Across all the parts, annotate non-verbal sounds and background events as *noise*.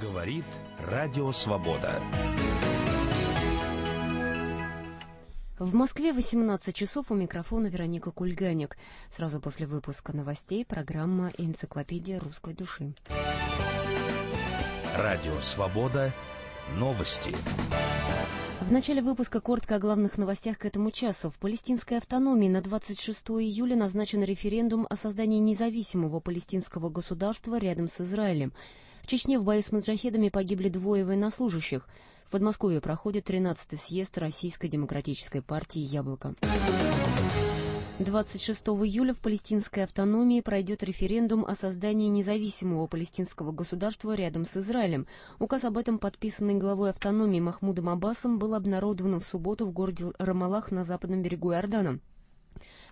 Говорит Радио Свобода. В Москве 18 часов у микрофона Вероника Кульганик. Сразу после выпуска новостей программа «Энциклопедия русской души». Радио Свобода. Новости. В начале выпуска коротко о главных новостях к этому часу. В палестинской автономии на 26 июля назначен референдум о создании независимого палестинского государства рядом с Израилем. В Чечне в бою с маджахедами погибли двое военнослужащих. В Подмосковье проходит 13-й съезд Российской демократической партии «Яблоко». 26 июля в палестинской автономии пройдет референдум о создании независимого палестинского государства рядом с Израилем. Указ об этом, подписанный главой автономии Махмудом Аббасом, был обнародован в субботу в городе Рамалах на западном берегу Иордана.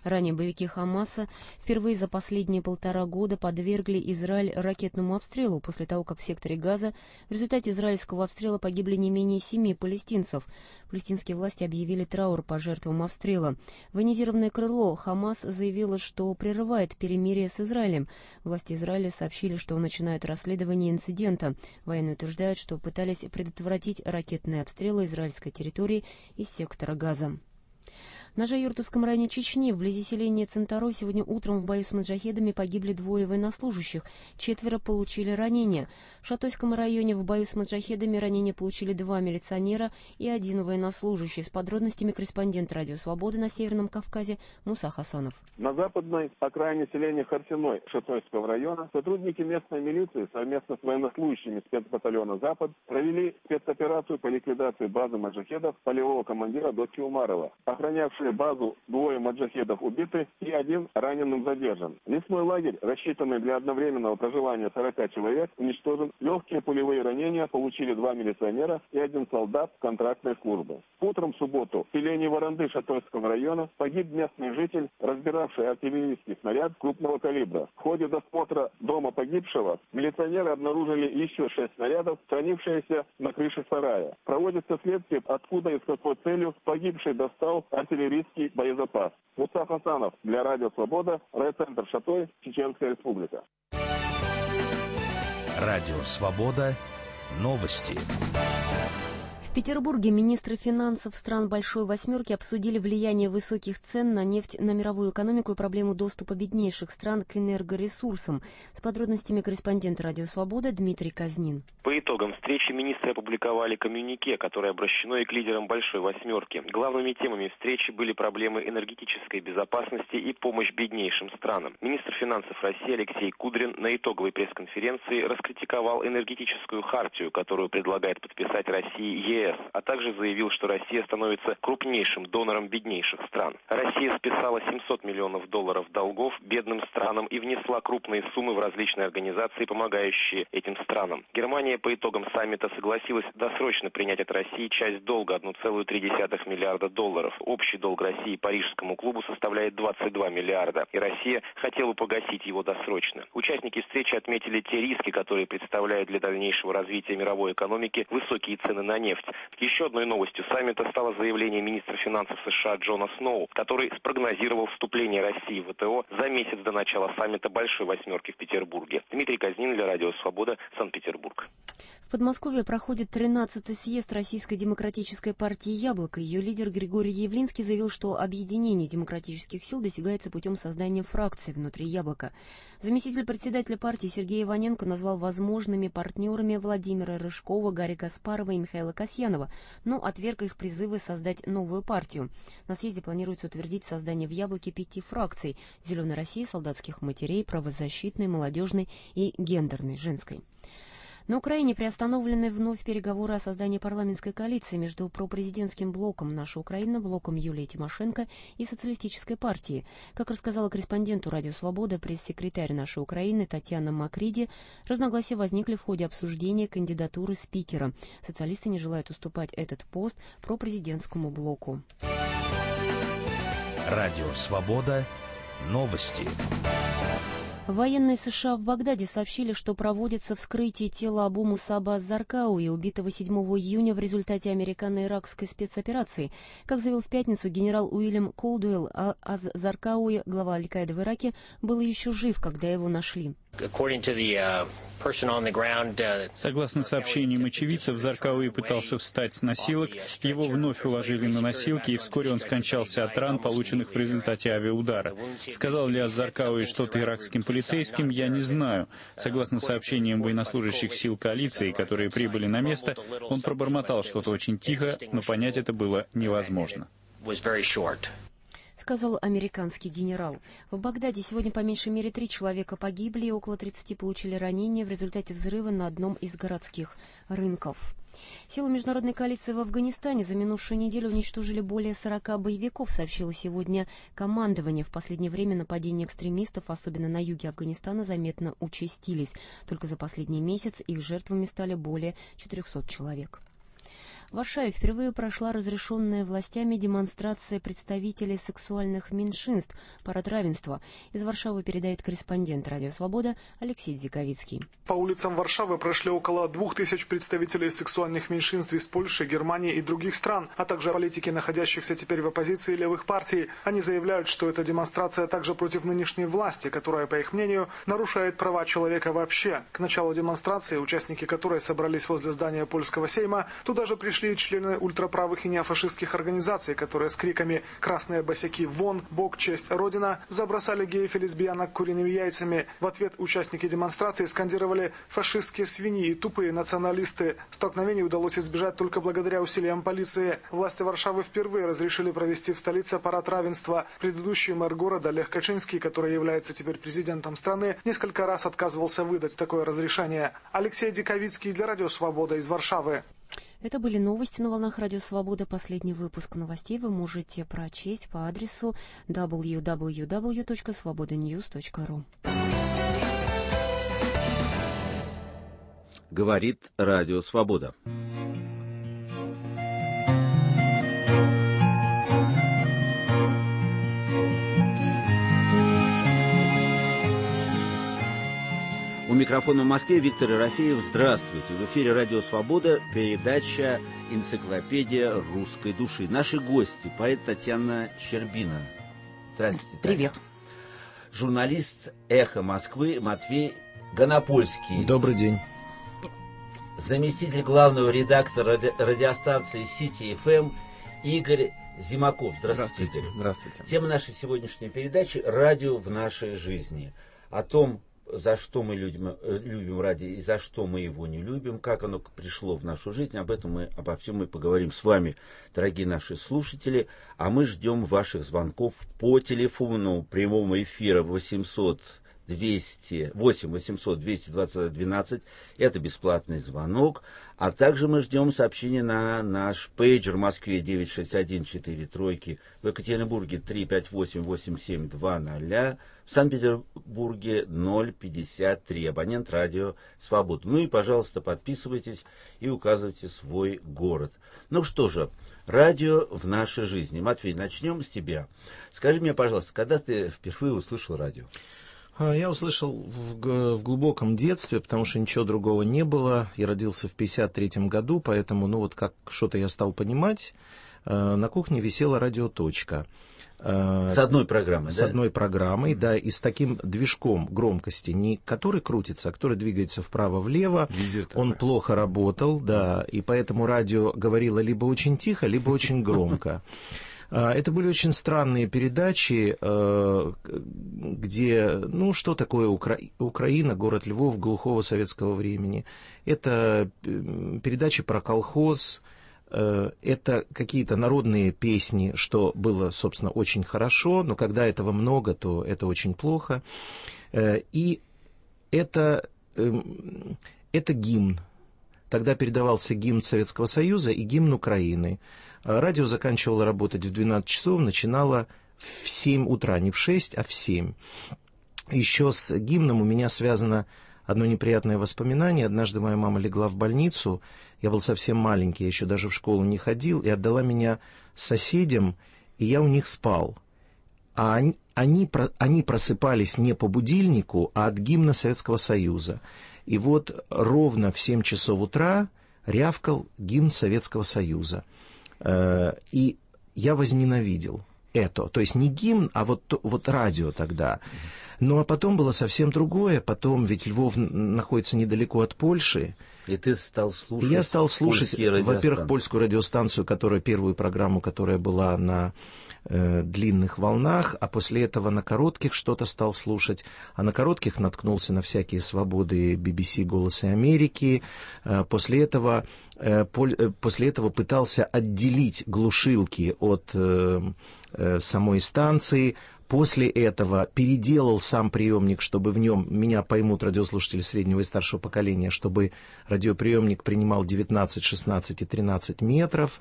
Ранее боевики Хамаса впервые за последние полтора года подвергли Израиль ракетному обстрелу после того, как в секторе Газа в результате израильского обстрела погибли не менее семи палестинцев. Палестинские власти объявили траур по жертвам обстрела. Военизированное крыло Хамас заявило, что прерывает перемирие с Израилем. Власти Израиля сообщили, что начинают расследование инцидента. Военные утверждают, что пытались предотвратить ракетные обстрелы израильской территории из сектора Газа. На Жаюртовском районе Чечни, вблизи селения Центаро, сегодня утром в бою с маджахедами погибли двое военнослужащих, четверо получили ранения. В Шатойском районе в бою с маджахедами ранения получили два милиционера и один военнослужащий. С подробностями корреспондент Радио Свободы на Северном Кавказе Муса Хасанов. На западной окраине селения Харсиной Шатойского района сотрудники местной милиции совместно с военнослужащими спецбатальона «Запад» провели спецоперацию по ликвидации базы маджахедов полевого командира Дотки Умарова, охранявший Нашли базу, двое маджахедов убиты и один раненым задержан. Лесной лагерь, рассчитанный для одновременного проживания 40 человек, уничтожен. Легкие пулевые ранения получили два милиционера и один солдат контрактной службы. Утром в субботу в селении Воронды Шатойского района погиб местный житель, разбиравший артиллерийский снаряд крупного калибра. В ходе досмотра дома погибшего милиционеры обнаружили еще шесть снарядов, хранившиеся на крыше сарая. Проводится следствие, откуда и с какой целью погибший достал артиллерийский артиллерийский боезапас. Муса Хасанов для Радио Свобода, райцентр Шатой, Чеченская Республика. Радио Свобода. Новости. Петербурге министры финансов стран Большой Восьмерки обсудили влияние высоких цен на нефть на мировую экономику и проблему доступа беднейших стран к энергоресурсам. С подробностями корреспондент Радио Свобода Дмитрий Казнин. По итогам встречи министры опубликовали коммюнике, которое обращено и к лидерам Большой Восьмерки. Главными темами встречи были проблемы энергетической безопасности и помощь беднейшим странам. Министр финансов России Алексей Кудрин на итоговой пресс-конференции раскритиковал энергетическую хартию, которую предлагает подписать России ЕС ЕС, а также заявил, что Россия становится крупнейшим донором беднейших стран. Россия списала 700 миллионов долларов долгов бедным странам и внесла крупные суммы в различные организации, помогающие этим странам. Германия по итогам саммита согласилась досрочно принять от России часть долга 1,3 миллиарда долларов. Общий долг России Парижскому клубу составляет 22 миллиарда, и Россия хотела погасить его досрочно. Участники встречи отметили те риски, которые представляют для дальнейшего развития мировой экономики высокие цены на нефть. Еще одной новостью саммита стало заявление министра финансов США Джона Сноу, который спрогнозировал вступление России в ВТО за месяц до начала саммита Большой Восьмерки в Петербурге. Дмитрий Казнин для Радио Свобода, Санкт-Петербург. В Подмосковье проходит 13-й съезд Российской демократической партии «Яблоко». Ее лидер Григорий Явлинский заявил, что объединение демократических сил достигается путем создания фракции внутри «Яблока». Заместитель председателя партии Сергей Иваненко назвал возможными партнерами Владимира Рыжкова, Гарри Каспарова и Михаила Касьянова, но отверг их призывы создать новую партию. На съезде планируется утвердить создание в «Яблоке» пяти фракций – «Зеленой России», «Солдатских матерей», «Правозащитной», «Молодежной» и «Гендерной», «Женской». На Украине приостановлены вновь переговоры о создании парламентской коалиции между пропрезидентским блоком «Наша Украина», блоком Юлии Тимошенко и Социалистической партии. Как рассказала корреспонденту «Радио Свобода» пресс-секретарь «Нашей Украины» Татьяна Макриди, разногласия возникли в ходе обсуждения кандидатуры спикера. Социалисты не желают уступать этот пост пропрезидентскому блоку. Радио «Свобода». Новости. Военные США в Багдаде сообщили, что проводится вскрытие тела Абу Мусаба Заркауи, убитого 7 июня в результате американо-иракской спецоперации. Как заявил в пятницу генерал Уильям Колдуэлл, а Аз Заркауи, глава Аль-Каиды в Ираке, был еще жив, когда его нашли. Uh, uh, Согласно сообщениям очевидцев, Заркауи пытался встать с носилок, его вновь уложили на носилки, и вскоре он скончался от ран, полученных в результате авиаудара. Сказал ли Заркауи что-то иракским полицейским, я не знаю. Согласно сообщениям военнослужащих сил коалиции, которые прибыли на место, он пробормотал что-то очень тихо, но понять это было невозможно сказал американский генерал. В Багдаде сегодня по меньшей мере три человека погибли и около 30 получили ранения в результате взрыва на одном из городских рынков. Силы международной коалиции в Афганистане за минувшую неделю уничтожили более 40 боевиков, сообщило сегодня командование. В последнее время нападения экстремистов, особенно на юге Афганистана, заметно участились. Только за последний месяц их жертвами стали более 400 человек. В Варшаве впервые прошла разрешенная властями демонстрация представителей сексуальных меньшинств «Парад равенства». Из Варшавы передает корреспондент «Радио Свобода» Алексей Дзиковицкий. По улицам Варшавы прошли около двух тысяч представителей сексуальных меньшинств из Польши, Германии и других стран, а также политики, находящихся теперь в оппозиции левых партий. Они заявляют, что эта демонстрация также против нынешней власти, которая, по их мнению, нарушает права человека вообще. К началу демонстрации, участники которой собрались возле здания польского сейма, туда же пришли пришли члены ультраправых и неофашистских организаций, которые с криками «Красные босяки вон! Бог, честь, Родина!» забросали геев и лесбиянок куриными яйцами. В ответ участники демонстрации скандировали «фашистские свиньи» и «тупые националисты». Столкновений удалось избежать только благодаря усилиям полиции. Власти Варшавы впервые разрешили провести в столице парад равенства. Предыдущий мэр города Лех Качинский, который является теперь президентом страны, несколько раз отказывался выдать такое разрешение. Алексей Диковицкий для Радио Свобода из Варшавы. Это были новости на волнах Радио Свобода. Последний выпуск новостей вы можете прочесть по адресу www.svobodanews.ru. Говорит Радио Свобода. У микрофона в Москве Виктор Ерофеев. Здравствуйте. В эфире «Радио Свобода» передача «Энциклопедия русской души». Наши гости – поэт Татьяна Щербина. Здравствуйте. Привет. Таня. Журналист «Эхо Москвы» Матвей Гонопольский. Добрый день. Заместитель главного редактора ради... радиостанции «Сити ФМ» Игорь Зимаков. Здравствуйте. Здравствуйте. Здравствуйте. Тема нашей сегодняшней передачи – «Радио в нашей жизни». О том, за что мы любим, э, любим радио и за что мы его не любим, как оно пришло в нашу жизнь, об этом мы обо всем мы поговорим с вами, дорогие наши слушатели. А мы ждем ваших звонков по телефону прямого эфира 800 200, 8 800 220 12. Это бесплатный звонок. А также мы ждем сообщения на наш пейджер в Москве 961 тройки, в Екатеринбурге 358 8720, в Санкт-Петербурге 053. Абонент радио Свобода. Ну и, пожалуйста, подписывайтесь и указывайте свой город. Ну что же, радио в нашей жизни. Матвей, начнем с тебя. Скажи мне, пожалуйста, когда ты впервые услышал радио? А, я услышал в, в глубоком детстве, потому что ничего другого не было. Я родился в 53 году, поэтому, ну вот как что-то я стал понимать, э, на кухне висела радиоточка. Э, с одной программой, С да? одной программой, да, и с таким движком громкости, не который крутится, а который двигается вправо-влево. Он плохо работал, да, и поэтому радио говорило либо очень тихо, либо очень громко. А, это были очень странные передачи, э, где, ну, что такое Укра... Украина, город Львов глухого советского времени. Это передачи про колхоз, э, это какие-то народные песни, что было, собственно, очень хорошо, но когда этого много, то это очень плохо. И это, эм, это гимн. Тогда передавался гимн Советского Союза и гимн Украины. А радио заканчивало работать в 12 часов, начинало в 7 утра, не в 6, а в 7. Еще с гимном у меня связано одно неприятное воспоминание. Однажды моя мама легла в больницу, я был совсем маленький, я еще даже в школу не ходил, и отдала меня соседям, и я у них спал. А, они, они, они просыпались не по будильнику, а от гимна Советского Союза. И вот ровно в 7 часов утра рявкал гимн Советского Союза. Э, и я возненавидел это. То есть не гимн, а вот, вот радио тогда. Ну а потом было совсем другое. Потом, ведь Львов находится недалеко от Польши. И ты стал слушать. Я стал слушать, во-первых, польскую радиостанцию, которая первую программу, которая была на э, длинных волнах, а после этого на коротких что-то стал слушать. А на коротких наткнулся на всякие свободы BBC «Голосы Америки». Э, после этого э, после этого пытался отделить глушилки от самой станции, После этого переделал сам приемник, чтобы в нем, меня поймут радиослушатели среднего и старшего поколения, чтобы радиоприемник принимал 19, 16 и 13 метров.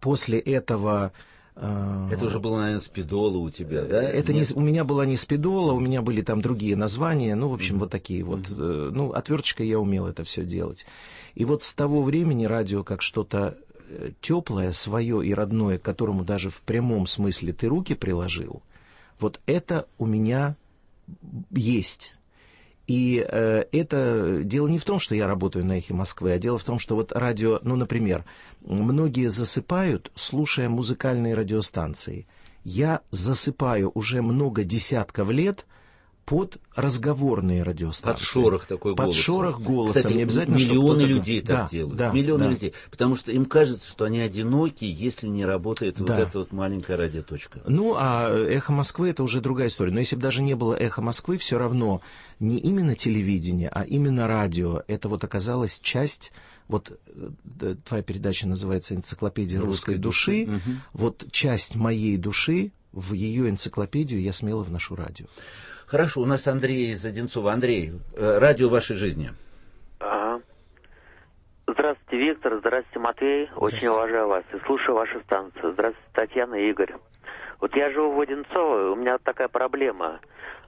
После этого это уже было, наверное, спидола у тебя, да? Это не, у меня была не спидола, у меня были там другие названия, ну, в общем, mm-hmm. вот такие вот. Mm-hmm. Ну, отверточкой я умел это все делать. И вот с того времени радио как что-то теплое, свое и родное, к которому даже в прямом смысле ты руки приложил, вот это у меня есть. И э, это дело не в том, что я работаю на эхе Москвы, а дело в том, что вот радио, ну, например, многие засыпают, слушая музыкальные радиостанции. Я засыпаю уже много десятков лет – под разговорные радиостанции. Под шорох такой голос. Под шорох голоса. Кстати, не обязательно, миллионы людей так да, делают. Да, миллионы да. людей. Потому что им кажется, что они одиноки, если не работает да. вот эта вот маленькая радиоточка. Ну, а «Эхо Москвы» — это уже другая история. Но если бы даже не было «Эхо Москвы», все равно не именно телевидение, а именно радио. Это вот оказалась часть вот э, твоя передача называется «Энциклопедия русской, русской души». души. Угу. Вот часть моей души в ее энциклопедию я смело вношу радио. Хорошо, у нас Андрей из Одинцова. Андрей, э, радио вашей жизни. Ага. Здравствуйте, Виктор. Здравствуйте, Матвей. Очень уважаю вас и слушаю вашу станцию. Здравствуйте, Татьяна и Игорь. Вот я живу в Одинцово, у меня такая проблема.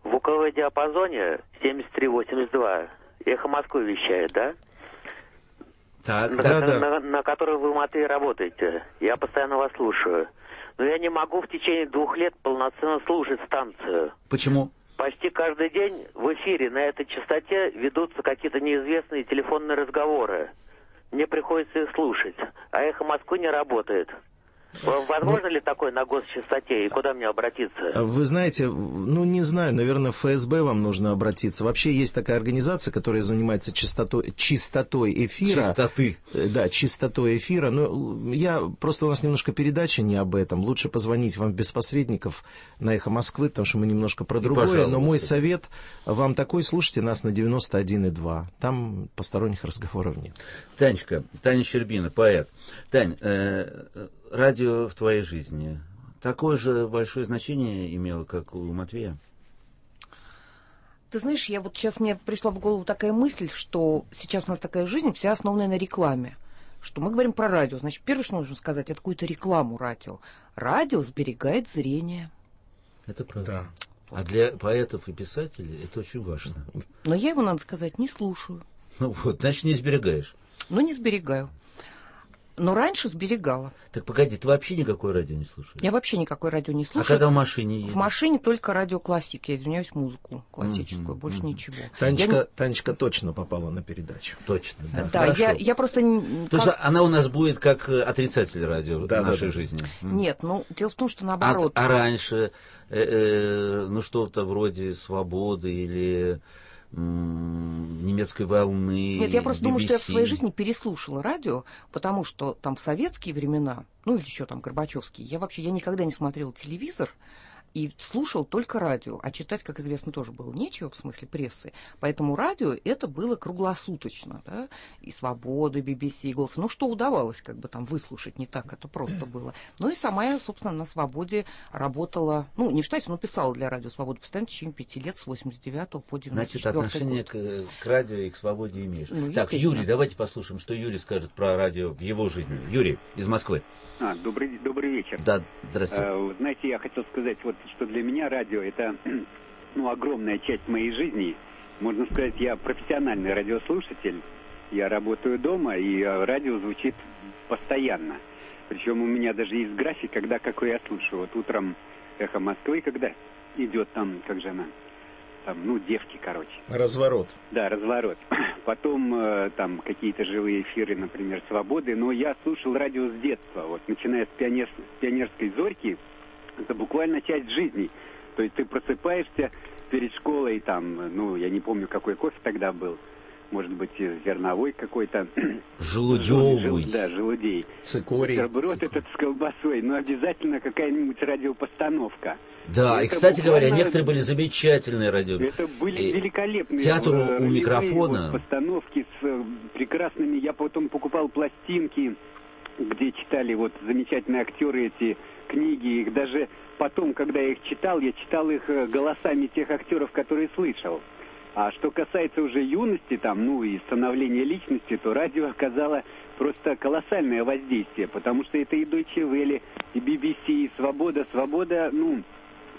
В УКВ диапазоне 73-82 эхо Москвы вещает, да? Так, на, да, на, да. На, на которой вы, Матвей, работаете. Я постоянно вас слушаю. Но я не могу в течение двух лет полноценно слушать станцию. Почему? Почти каждый день в эфире на этой частоте ведутся какие-то неизвестные телефонные разговоры. Мне приходится их слушать, а эхо Москвы не работает. Возможно ли такое на госчистоте и куда мне обратиться? Вы знаете, ну не знаю, наверное, в ФСБ вам нужно обратиться. Вообще есть такая организация, которая занимается чистотой, чистотой эфира. Чистоты. Э, да, чистотой эфира. Но я просто у нас немножко передача не об этом. Лучше позвонить вам без посредников на Эхо Москвы, потому что мы немножко про другое. Но мой совет вам такой, слушайте нас на 91,2. Там посторонних разговоров нет. Танечка, Таня Щербина, поэт. Тань, э, радио в твоей жизни такое же большое значение имело, как у Матвея? Ты знаешь, я вот сейчас мне пришла в голову такая мысль, что сейчас у нас такая жизнь вся основанная на рекламе. Что мы говорим про радио. Значит, первое, что нужно сказать, это какую-то рекламу радио. Радио сберегает зрение. Это правда. Да. Вот. А для поэтов и писателей это очень важно. Но я его, надо сказать, не слушаю. Ну вот, значит, не сберегаешь. Ну, не сберегаю. Но раньше сберегала. Так погоди, ты вообще никакое радио не слушаешь? Я вообще никакое радио не слушаю. А когда в машине едешь? В машине только радио классик, я извиняюсь, музыку классическую, mm-hmm, больше mm-hmm. ничего. Танечка, я... Танечка точно попала на передачу. Точно, да. Да, я, я просто... То как... есть она у нас будет как э, отрицатель радио да, в нашей да, жизни? Нет, ну, дело в том, что наоборот. А, а раньше, э, э, ну, что-то вроде «Свободы» или немецкой волны. Нет, я просто BBC. думаю, что я в своей жизни переслушала радио, потому что там в советские времена, ну или еще там Горбачевские, я вообще я никогда не смотрела телевизор, и слушал только радио, а читать, как известно, тоже было нечего в смысле прессы. Поэтому радио это было круглосуточно, да, и «Свобода», BBC, и «Голос». Ну, что удавалось как бы там выслушать, не так это просто было. Ну и сама я, собственно, на «Свободе» работала, ну, не считайте, но писала для радио «Свобода» постоянно в течение пяти лет, с 89 по 94 Значит, отношение к, к радио и к «Свободе» имеешь. Ну, так, Юрий, давайте послушаем, что Юрий скажет про радио в его жизни. Юрий из Москвы. А, добрый, добрый вечер. Да, здравствуйте. А, знаете, я хотел сказать, вот, что для меня радио это *clears throat* ну, огромная часть моей жизни. Можно сказать, я профессиональный радиослушатель. Я работаю дома, и а, радио звучит постоянно. Причем у меня даже есть график, когда какой я слушаю. Вот утром «Эхо Москвы», когда идет там, как же она, там, ну, девки, короче. Разворот. Да, разворот. *clears throat* Потом э, там какие-то живые эфиры, например, «Свободы». Но я слушал радио с детства, вот, начиная с, пионер, с пионерской зорьки. Это буквально часть жизни. То есть ты просыпаешься перед школой, там, ну, я не помню, какой кофе тогда был. Может быть, зерновой какой-то. *clears throat* Желудевый. Жел, да, желудей. Цикорий. Бутерброд этот с колбасой. Но обязательно какая-нибудь радиопостановка. Да, и, кстати буквально... говоря, некоторые были замечательные радио. Это были и великолепные. Театр у микрофона. Вот постановки с э, прекрасными. Я потом покупал пластинки, где читали вот замечательные актеры эти книги. Их даже потом, когда я их читал, я читал их э, голосами тех актеров, которые слышал. А что касается уже юности, там, ну и становления личности, то радио оказало просто колоссальное воздействие, потому что это и Deutsche Welle, и BBC, и Свобода. Свобода, ну,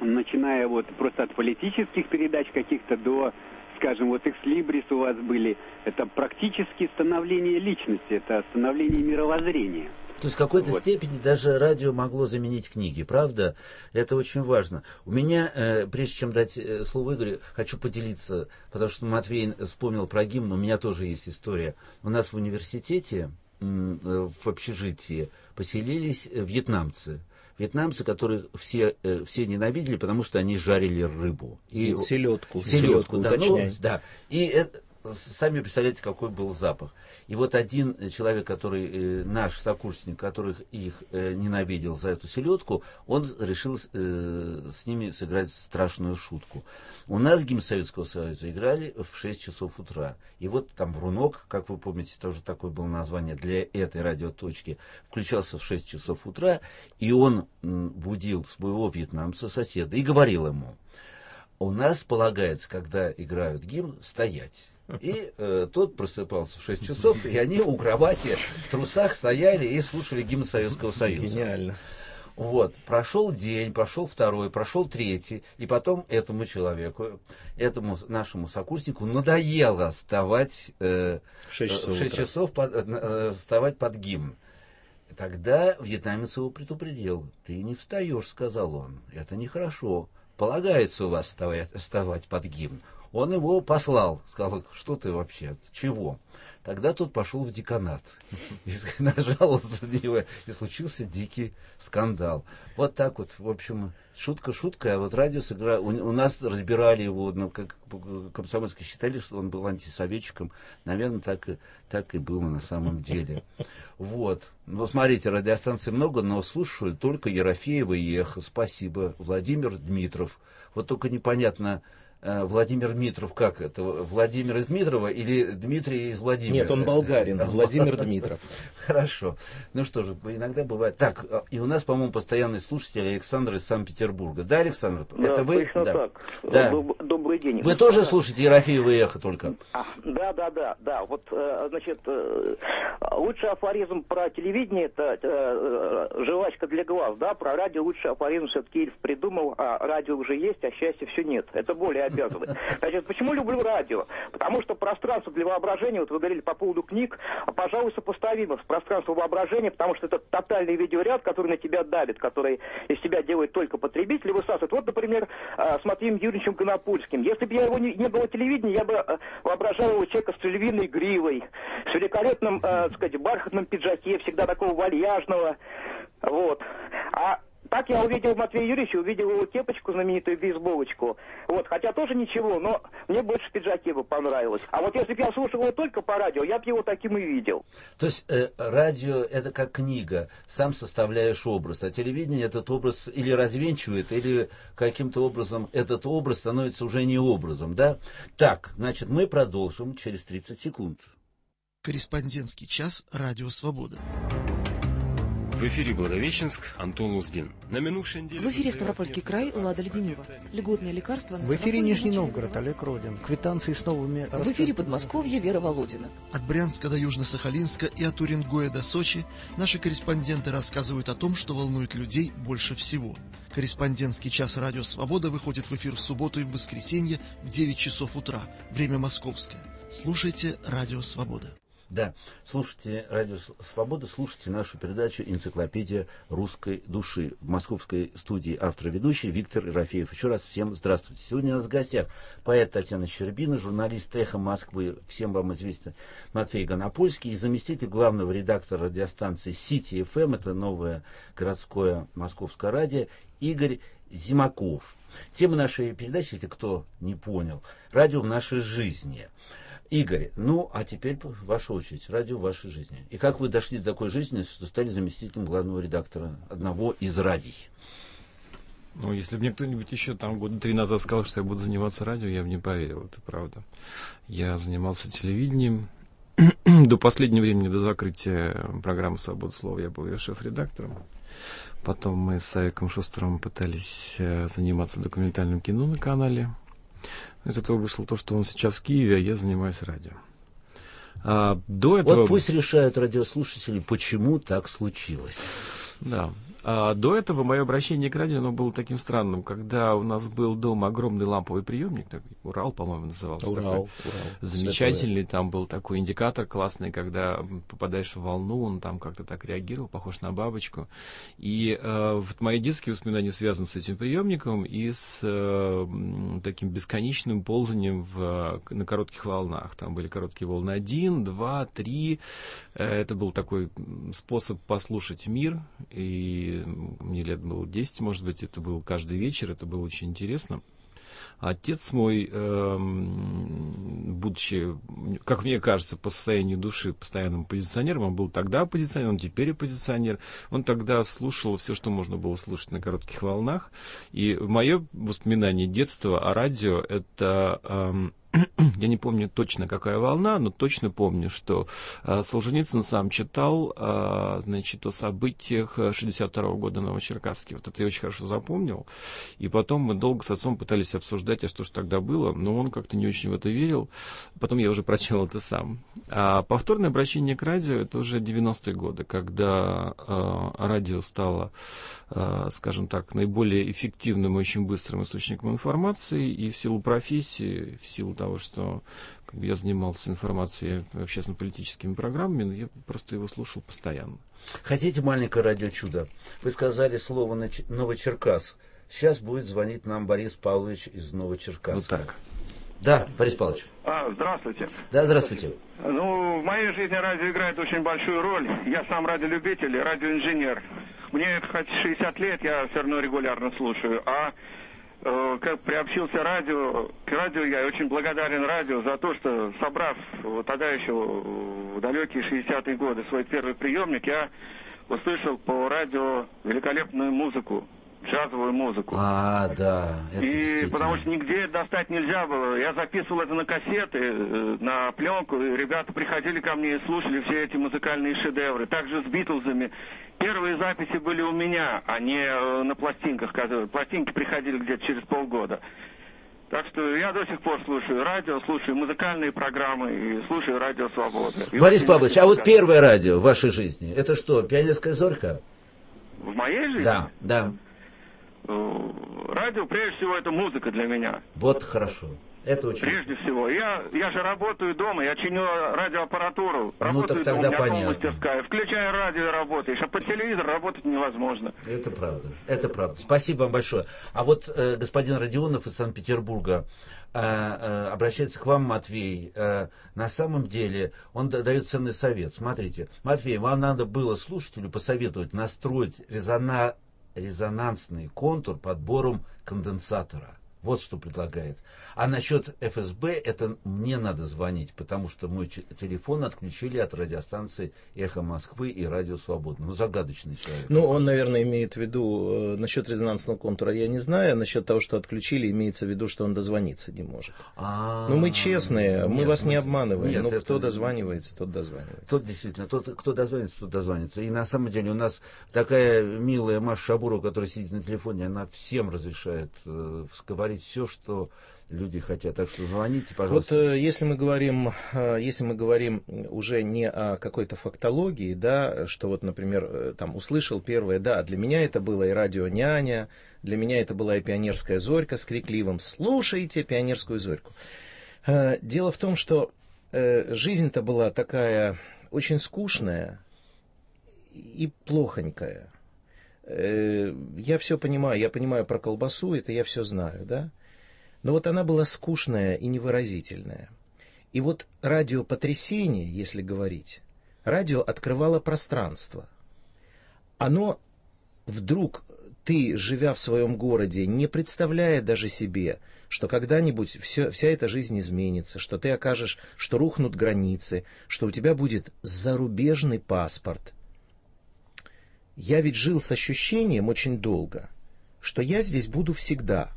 начиная вот просто от политических передач каких-то до, скажем, вот экслибрис у вас были, это практически становление личности, это становление мировоззрения. То есть в какой-то вот. степени даже радио могло заменить книги, правда? Это очень важно. У меня, э, прежде чем дать э, слово Игорю, хочу поделиться, потому что Матвей вспомнил про гимн, у меня тоже есть история. У нас в университете, э, в общежитии, поселились вьетнамцы вьетнамцы, которых все, э, все ненавидели, потому что они жарили рыбу. И, и селедку. Селедку, селедку да. Ну, да. И это, сами представляете, какой был запах. И вот один человек, который э, наш сокурсник, который их э, ненавидел за эту селедку, он решил э, с ними сыграть страшную шутку. У нас гимн Советского Союза играли в 6 часов утра. И вот там Брунок, как вы помните, тоже такое было название для этой радиоточки, включался в 6 часов утра, и он будил своего вьетнамца, соседа, и говорил ему, у нас полагается, когда играют гимн, стоять. И э, тот просыпался в 6 часов, и они у кровати в трусах стояли и слушали гимн Советского Союза. Гениально. Вот, прошел день, прошел второй, прошел третий, и потом этому человеку, этому нашему сокурснику надоело вставать э, в 6 часов, в 6 часов под, э, вставать под гимн. Тогда вьетнамец его предупредил. Ты не встаешь, сказал он. Это нехорошо. Полагается у вас вставать, вставать под гимн. Он его послал, сказал, что ты вообще, чего? Тогда тот пошел в деканат, *laughs* и *laughs* нажаловался на него, и случился дикий скандал. Вот так вот, в общем, шутка шутка, а вот радио сыграл, у, у нас разбирали его, ну, как комсомольцы считали, что он был антисоветчиком, наверное, так и, так и было на самом деле. Вот. Ну, смотрите, радиостанций много, но слушаю только Ерофеева и Эхо. Спасибо. Владимир Дмитров. Вот только непонятно, Владимир Дмитров, как это? Владимир из Дмитрова или Дмитрий из Владимира? Нет, он болгарин, *laughs* Владимир Дмитров. Хорошо. Ну что же, иногда бывает. Так, э, и у нас, по-моему, постоянный слушатель Александр из Санкт-Петербурга. Да, Александр? Да, это вы? Да. так. Да. Добрый день. Вы тоже слушаете Ерофеева и Эхо только? А, да, да, да, да. Вот, э, значит, лучший афоризм про телевидение это жвачка для глаз, да, про радио лучший афоризм все-таки Ильф придумал, а радио уже есть, а счастья все нет. Это более обязаны. Значит, почему люблю радио? Потому что пространство для воображения, вот вы говорили по поводу книг, пожалуй, сопоставимо с пространством воображения, потому что это тотальный видеоряд, который на тебя давит, который из себя делает только потребитель и высасывает. Вот, например, э, с Матвеем Юрьевичем Конопульским. Если бы я его не, не было телевидения, я бы э, воображал его человека с львиной гривой, с великолепным, э, так сказать, бархатным пиджаке, всегда такого вальяжного. Вот. А так я увидел Матвея Юрьевича, увидел его кепочку, знаменитую бейсболочку. Вот, хотя тоже ничего, но мне больше в пиджаке бы понравилось. А вот если бы я слушал его только по радио, я бы его таким и видел. То есть э, радио это как книга, сам составляешь образ, а телевидение этот образ или развенчивает, или каким-то образом этот образ становится уже не образом, да? Так, значит, мы продолжим через 30 секунд. Корреспондентский час «Радио Свобода». В эфире Благовещенск, Антон Луздин. На минувшей неделе... В эфире Ставропольский край, Лада Леденева. Льготные лекарства... В эфире Нижний Новгород, Олег Родин. Квитанции с новыми... В эфире Подмосковье, Вера Володина. От Брянска до Южно-Сахалинска и от Уренгоя до Сочи наши корреспонденты рассказывают о том, что волнует людей больше всего. Корреспондентский час «Радио Свобода» выходит в эфир в субботу и в воскресенье в 9 часов утра. Время московское. Слушайте «Радио Свобода». Да, слушайте Радио Свобода, слушайте нашу передачу «Энциклопедия русской души». В московской студии автор ведущий Виктор Ерофеев. Еще раз всем здравствуйте. Сегодня у нас в гостях поэт Татьяна Щербина, журналист «Эхо Москвы», всем вам известный Матвей Гонопольский и заместитель главного редактора радиостанции «Сити ФМ», это новое городское московское радио, Игорь Зимаков. Тема нашей передачи, если кто не понял, радио в нашей жизни – Игорь, ну, а теперь ваша очередь, радио вашей жизни. И как вы дошли до такой жизни, что стали заместителем главного редактора одного из радий? Ну, если бы мне кто-нибудь еще там года три назад сказал, что я буду заниматься радио, я бы не поверил, это правда. Я занимался телевидением. *clears throat* до последнего времени, до закрытия программы «Свобода слова» я был ее шеф-редактором. Потом мы с Савиком Шустером пытались э, заниматься документальным кино на канале. Из этого вышло то, что он сейчас в Киеве, а я занимаюсь радио. А до этого... Вот пусть решают радиослушатели, почему так случилось. Да. А до этого мое обращение к радио оно было таким странным. Когда у нас был дома огромный ламповый приемник, такой, Урал, по-моему, назывался. Урал, такой, Урал. Замечательный. Светлое. Там был такой индикатор классный, когда попадаешь в волну, он там как-то так реагировал, похож на бабочку. И э, вот мои детские воспоминания связаны с этим приемником и с э, таким бесконечным ползанием в, на коротких волнах. Там были короткие волны один, два, три. Э, это был такой способ послушать мир и мне лет было 10, может быть, это был каждый вечер, это было очень интересно. Отец мой, э, будучи, как мне кажется, по состоянию души постоянным оппозиционером, он был тогда оппозиционер, он теперь оппозиционер, он тогда слушал все, что можно было слушать на коротких волнах. И мое воспоминание детства о радио — это... *clears throat* Я не помню точно какая волна, но точно помню, что э, Солженицын сам читал, э, значит, о событиях 62 -го года в Новочеркасске. Вот это я очень хорошо запомнил. И потом мы долго с отцом пытались обсуждать, а что же тогда было, но он как-то не очень в это верил. Потом я уже прочел это сам. А повторное обращение к радио, это уже 90-е годы, когда э, радио стало, скажем так, наиболее эффективным и очень быстрым источником информации, и в силу профессии, в силу того, что как бы, я занимался информацией общественно-политическими программами, но я просто его слушал постоянно. Хотите маленькое радиочудо? Вы сказали слово Новочеркас. Сейчас будет звонить нам Борис Павлович из Новочеркасска. Вот так. Да, Борис Павлович. А, здравствуйте. Да, здравствуйте. Ну, в моей жизни радио играет очень большую роль. Я сам радиолюбитель, радиоинженер. Мне хоть 60 лет, я все равно регулярно слушаю. А как приобщился радио, к радио я очень благодарен радио за то, что собрав тогда еще в далекие 60-е годы свой первый приемник, я услышал по радио великолепную музыку джазовую музыку. А, да. И потому что нигде достать нельзя было. Я записывал это на кассеты, э, на пленку, и ребята приходили ко мне и слушали все эти музыкальные шедевры. Также с Битлзами. Первые записи были у меня, а не э, на пластинках. Пластинки приходили где-то через полгода. Так что я до сих пор слушаю радио, слушаю музыкальные программы и слушаю радио «Свобода». И Борис Павлович, а вот первое радио в вашей жизни, это что, «Пионерская зорька»? В моей жизни? Да, да. Э, радио, прежде всего, это музыка для меня. Вот хорошо. Это очень... Прежде всего. Я, я же работаю дома, я чиню радиоаппаратуру. Ну, работаю так тогда дома, понятно. мастерская. Включаю радио работаешь. А по телевизору работать невозможно. Это правда. Это правда. Спасибо вам большое. А вот э, господин Родионов из Санкт-Петербурга э, э, обращается к вам, Матвей. Э, на самом деле он дает ценный совет. Смотрите, Матвей, вам надо было слушателю посоветовать настроить резона резонансный контур подбором конденсатора. Вот что предлагает. А насчет ФСБ, это мне надо звонить, потому что мой телефон отключили от радиостанции «Эхо Москвы» и «Радио Свободно». Ну, загадочный человек. Ну, он, наверное, имеет в виду, э, насчет резонансного контура я не знаю, а насчет того, что отключили, имеется в виду, что он дозвониться не может. А, ну, мы честные, мы вас не обманываем. нет, ну, кто дозванивается, тот дозванивается. Тот действительно, тот, кто дозвонится, тот дозвонится. И на самом деле у нас такая милая Маша Шабурова, которая сидит на телефоне, она всем разрешает э, говорить все, что люди хотят. Так что звоните, Вот пожалуйста. э, если мы говорим, э, если мы говорим уже не о какой-то фактологии, да, что вот, например, э, там услышал первое, да, для меня это было и радио няня, для меня это была и пионерская зорька с крикливым «Слушайте пионерскую зорьку». Дело в том, что жизнь-то была такая очень скучная и плохонькая. Я все понимаю, я понимаю про колбасу, это я все знаю, да? Но вот она была скучная и невыразительная. И вот радиопотрясение, если говорить, радио открывало пространство. Оно вдруг, ты, живя в своем городе, не представляя даже себе, что когда-нибудь все, вся эта жизнь изменится, что ты окажешь, что рухнут границы, что у тебя будет зарубежный паспорт. Я ведь жил с ощущением очень долго, что я здесь буду всегда.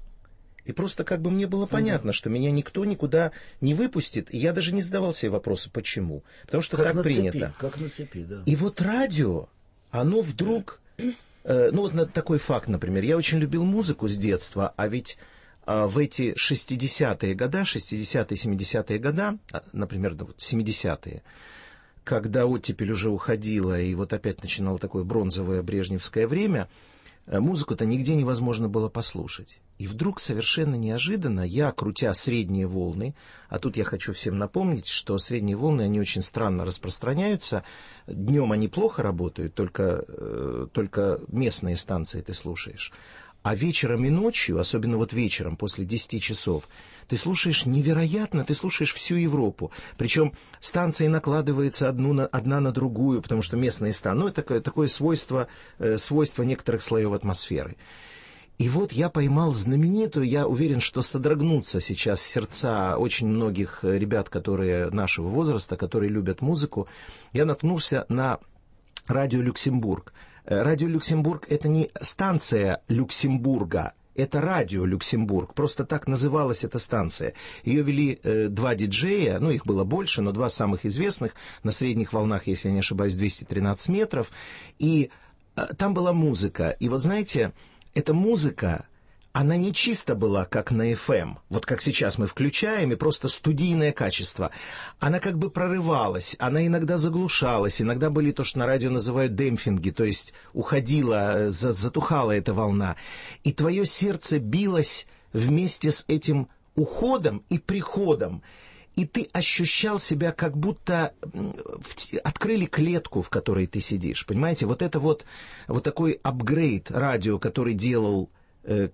И просто как бы мне было понятно, что меня никто никуда не выпустит, и я даже не задавал себе вопросы, почему. Потому что как так на принято. Цепи, как на цепи, да. И вот радио, оно вдруг... Э, ну вот на такой факт, например. Я очень любил музыку с детства, а ведь э, в эти 60-е года, 60-е, 70-е года, а, например, да, вот 70-е, когда оттепель уже уходила, и вот опять начинало такое бронзовое брежневское время, музыку-то нигде невозможно было послушать. И вдруг совершенно неожиданно я, крутя средние волны, а тут я хочу всем напомнить, что средние волны, они очень странно распространяются. Днем они плохо работают, только, э, только местные станции ты слушаешь. А вечером и ночью, особенно вот вечером, после 10 часов, ты слушаешь невероятно, ты слушаешь всю Европу. Причем станции накладываются одну на, одна на другую, потому что местные станции, ну, это такое, такое свойство, э, свойство некоторых слоев атмосферы. И вот я поймал знаменитую, я уверен, что содрогнутся сейчас сердца очень многих э, ребят, которые нашего возраста, которые любят музыку. Я наткнулся на радио Люксембург. Э, радио Люксембург это не станция Люксембурга, это радио Люксембург. Просто так называлась эта станция. Ее вели э, два диджея, ну их было больше, но два самых известных на средних волнах, если я не ошибаюсь, 213 метров. И э, там была музыка. И вот знаете, эта музыка, она не чисто была, как на FM, вот как сейчас мы включаем, и просто студийное качество. Она как бы прорывалась, она иногда заглушалась, иногда были то, что на радио называют демпфинги, то есть уходила, затухала эта волна. И твое сердце билось вместе с этим уходом и приходом и ты ощущал себя, как будто открыли клетку, в которой ты сидишь. Понимаете, вот это вот, вот такой апгрейд радио, который делал, э,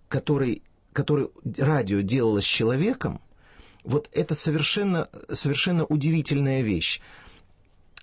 который, который радио делало с человеком, вот это совершенно, совершенно удивительная вещь.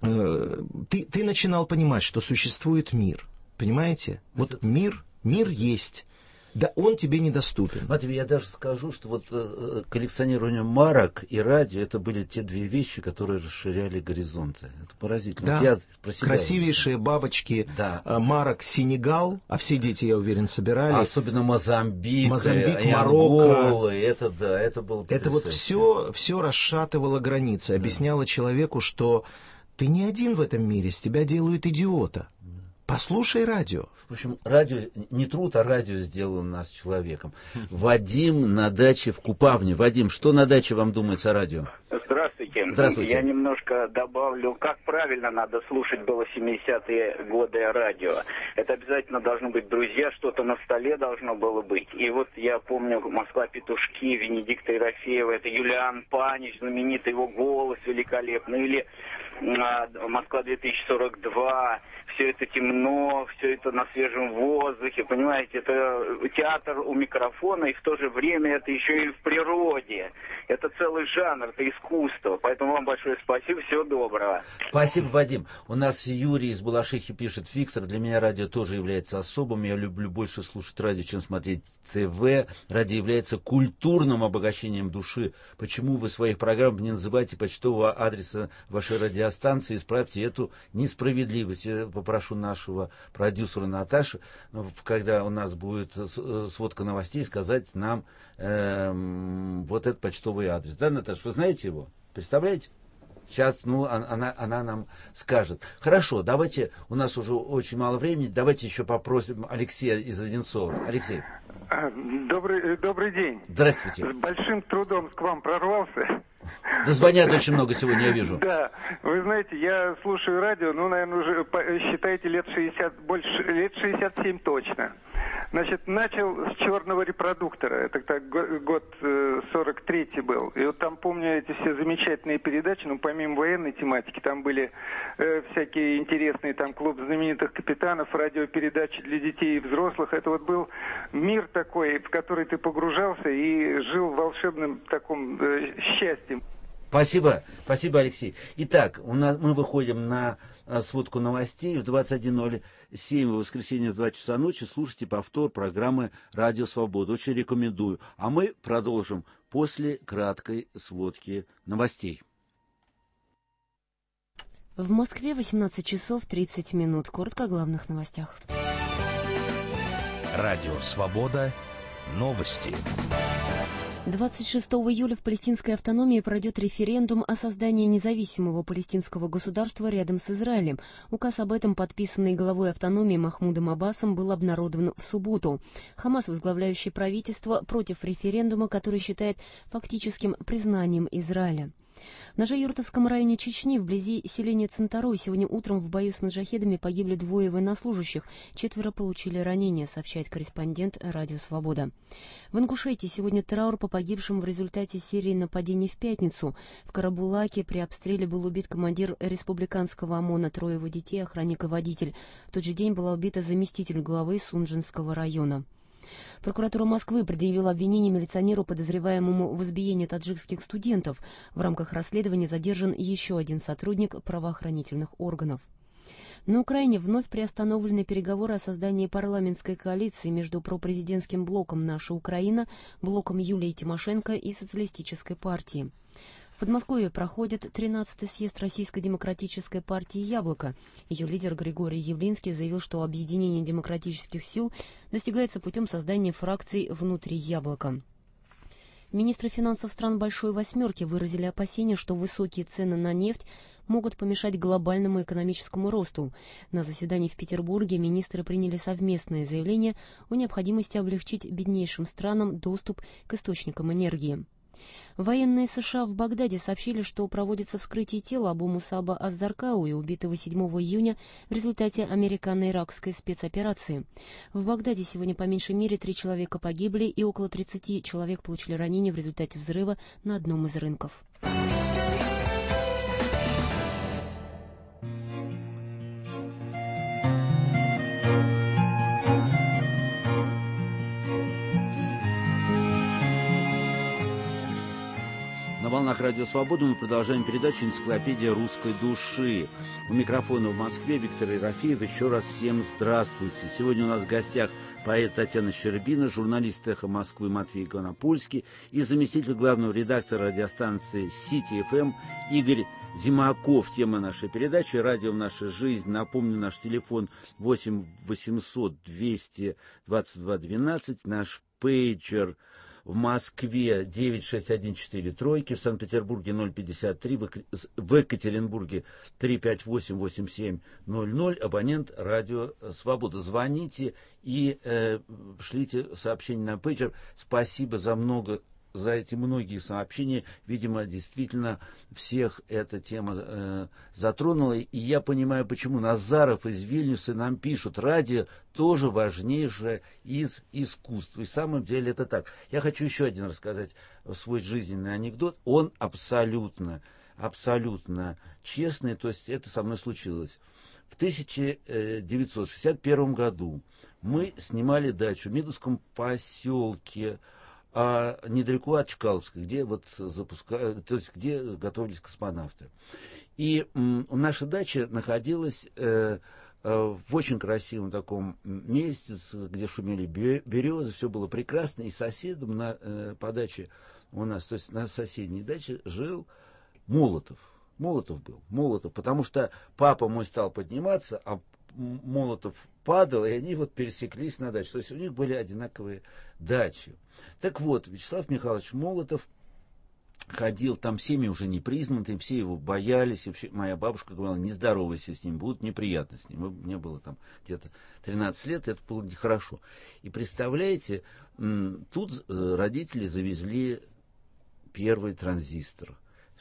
Э, ты, ты начинал понимать, что существует мир. Понимаете? Вот мир, мир есть. Да он тебе недоступен. Матвей, я даже скажу, что вот э, коллекционирование марок и радио это были те две вещи, которые расширяли горизонты. Это поразительно. Да. Вот я про себя Красивейшие бабочки да. э, марок Сенегал, а все дети, я уверен, собирали. Особенно Мозамбик, Мозамбик, и Марокко. Ангола, это да, это было Это вот все, все расшатывало границы, объясняло человеку, что ты не один в этом мире, с тебя делают идиота. Послушай радио. В общем, радио, не труд, а радио сделало нас человеком. Вадим на даче в Купавне. Вадим, что на даче вам думается о радио? Здравствуйте. Здравствуйте. Я немножко добавлю, как правильно надо слушать было 70-е годы радио. Это обязательно должны быть друзья, что-то на столе должно было быть. И вот я помню Москва петушки, Венедикта Ерофеева, это Юлиан Панич, знаменитый его голос великолепный, или а, Москва 2042 все это темно, все это на свежем воздухе, понимаете, это театр у микрофона, и в то же время это еще и в природе. Это целый жанр, это искусство. Поэтому вам большое спасибо, всего доброго. Спасибо, Вадим. У нас Юрий из Балашихи пишет, Виктор, для меня радио тоже является особым. Я люблю больше слушать радио, чем смотреть ТВ. Радио является культурным обогащением души. Почему вы своих программах не называете почтового адреса вашей радиостанции? Исправьте эту несправедливость попрошу нашего продюсера Наташу, ну, когда у нас будет э, сводка новостей, сказать нам э, вот этот почтовый адрес. Да, Наташа, вы знаете его? Представляете? Сейчас, ну, она, она нам скажет. Хорошо, давайте, у нас уже очень мало времени, давайте еще попросим Алексея из Одинцова. Алексей. А, добрый, добрый день. Здравствуйте. С большим трудом к вам прорвался. Да звонят очень много сегодня, я вижу. Да, вы знаете, я слушаю радио, ну, наверное, уже считайте лет 60, больше, лет 67 точно. Значит, начал с черного репродуктора. Это так год 43-й был. И вот там помню эти все замечательные передачи, ну, помимо военной тематики, там были э, всякие интересные, там, клуб знаменитых капитанов, радиопередачи для детей и взрослых. Это вот был мир такой, в который ты погружался и жил в волшебном таком э, счастье. Спасибо, спасибо, Алексей. Итак, у нас, мы выходим на сводку новостей в 21.07 в воскресенье в 2 часа ночи. Слушайте повтор программы «Радио Свобода». Очень рекомендую. А мы продолжим после краткой сводки новостей. В Москве 18 часов 30 минут. Коротко о главных новостях. Радио «Свобода». Новости. 26 июля в палестинской автономии пройдет референдум о создании независимого палестинского государства рядом с Израилем. Указ об этом, подписанный главой автономии Махмудом Аббасом, был обнародован в субботу. Хамас, возглавляющий правительство, против референдума, который считает фактическим признанием Израиля. В Нажа-Юртовском районе Чечни, вблизи селения Центарой, сегодня утром в бою с маджахедами погибли двое военнослужащих. Четверо получили ранения, сообщает корреспондент «Радио Свобода». В Ингушетии сегодня траур по погибшим в результате серии нападений в пятницу. В Карабулаке при обстреле был убит командир республиканского ОМОНа, трое его детей, охранник и водитель. В тот же день была убита заместитель главы Сунжинского района. Прокуратура Москвы предъявила обвинение милиционеру, подозреваемому в избиении таджикских студентов. В рамках расследования задержан еще один сотрудник правоохранительных органов. На Украине вновь приостановлены переговоры о создании парламентской коалиции между пропрезидентским блоком «Наша Украина», блоком Юлии Тимошенко и Социалистической партией. Подмосковье проходит 13-й съезд Российской демократической партии «Яблоко». Ее лидер Григорий Явлинский заявил, что объединение демократических сил достигается путем создания фракций внутри «Яблока». Министры финансов стран Большой Восьмерки выразили опасения, что высокие цены на нефть могут помешать глобальному экономическому росту. На заседании в Петербурге министры приняли совместное заявление о необходимости облегчить беднейшим странам доступ к источникам энергии. Военные США в Багдаде сообщили, что проводится вскрытие тела Абу Мусаба Аззаркауи, убитого 7 июня в результате американо-иракской спецоперации. В Багдаде сегодня по меньшей мере три человека погибли и около 30 человек получили ранения в результате взрыва на одном из рынков. Волнах Радио Свобода мы продолжаем передачу «Энциклопедия русской души». У микрофона в Москве Виктор Ерофеев. Еще раз всем здравствуйте. Сегодня у нас в гостях поэт Татьяна Щербина, журналист «Эхо Москвы» Матвей Конопольский и заместитель главного редактора радиостанции «Сити ФМ» эм» Игорь Зимаков. Тема нашей передачи «Радио в нашей жизни». Напомню, наш телефон 8 800 222 12, наш пейджер – в Москве 9614 тройки, в Санкт-Петербурге 053, в Екатеринбурге 358-8700, абонент радио «Свобода». Звоните и э, шлите сообщение на пейджер. Спасибо за много за эти многие сообщения, видимо, действительно всех эта тема э, затронула. И я понимаю, почему Назаров из Вильнюса нам пишут, радио тоже важнейшее из искусства. И в самом деле это так. Я хочу еще один рассказать свой жизненный анекдот. Он абсолютно, абсолютно честный, то есть это со мной случилось. В 1961 году мы снимали дачу в Мидовском поселке, а недалеко от Чкаловска, где вот запускают, то есть где готовились космонавты. И наша дача находилась э, э, в очень красивом таком месте, где шумели березы, все было прекрасно, и соседом на, э, по даче у нас, то есть на соседней даче жил Молотов. Молотов был, Молотов, потому что папа мой стал подниматься, а Молотов падал, и они вот пересеклись на даче. То есть у них были одинаковые дачи. Так вот, Вячеслав Михайлович Молотов ходил, там семьи уже не признаны, все его боялись, и моя бабушка говорила, не здоровайся с ним, будут неприятности с ним. Мне было там где-то 13 лет, это было нехорошо. И представляете, тут э, родители завезли первый транзистор.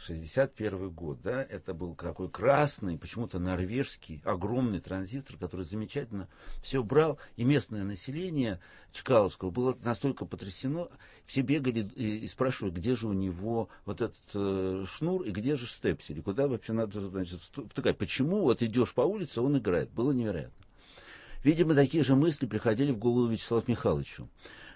61 год, да, это был такой красный, почему-то норвежский, огромный транзистор, который замечательно все брал, и местное население Чкаловского было настолько потрясено, все бегали и, и спрашивали, где же у него вот этот э, шнур и где же степсель, и куда вообще надо значит, втыкать. Почему вот идешь по улице, он играет, было невероятно. Видимо, такие же мысли приходили в голову Вячеславу Михайловичу.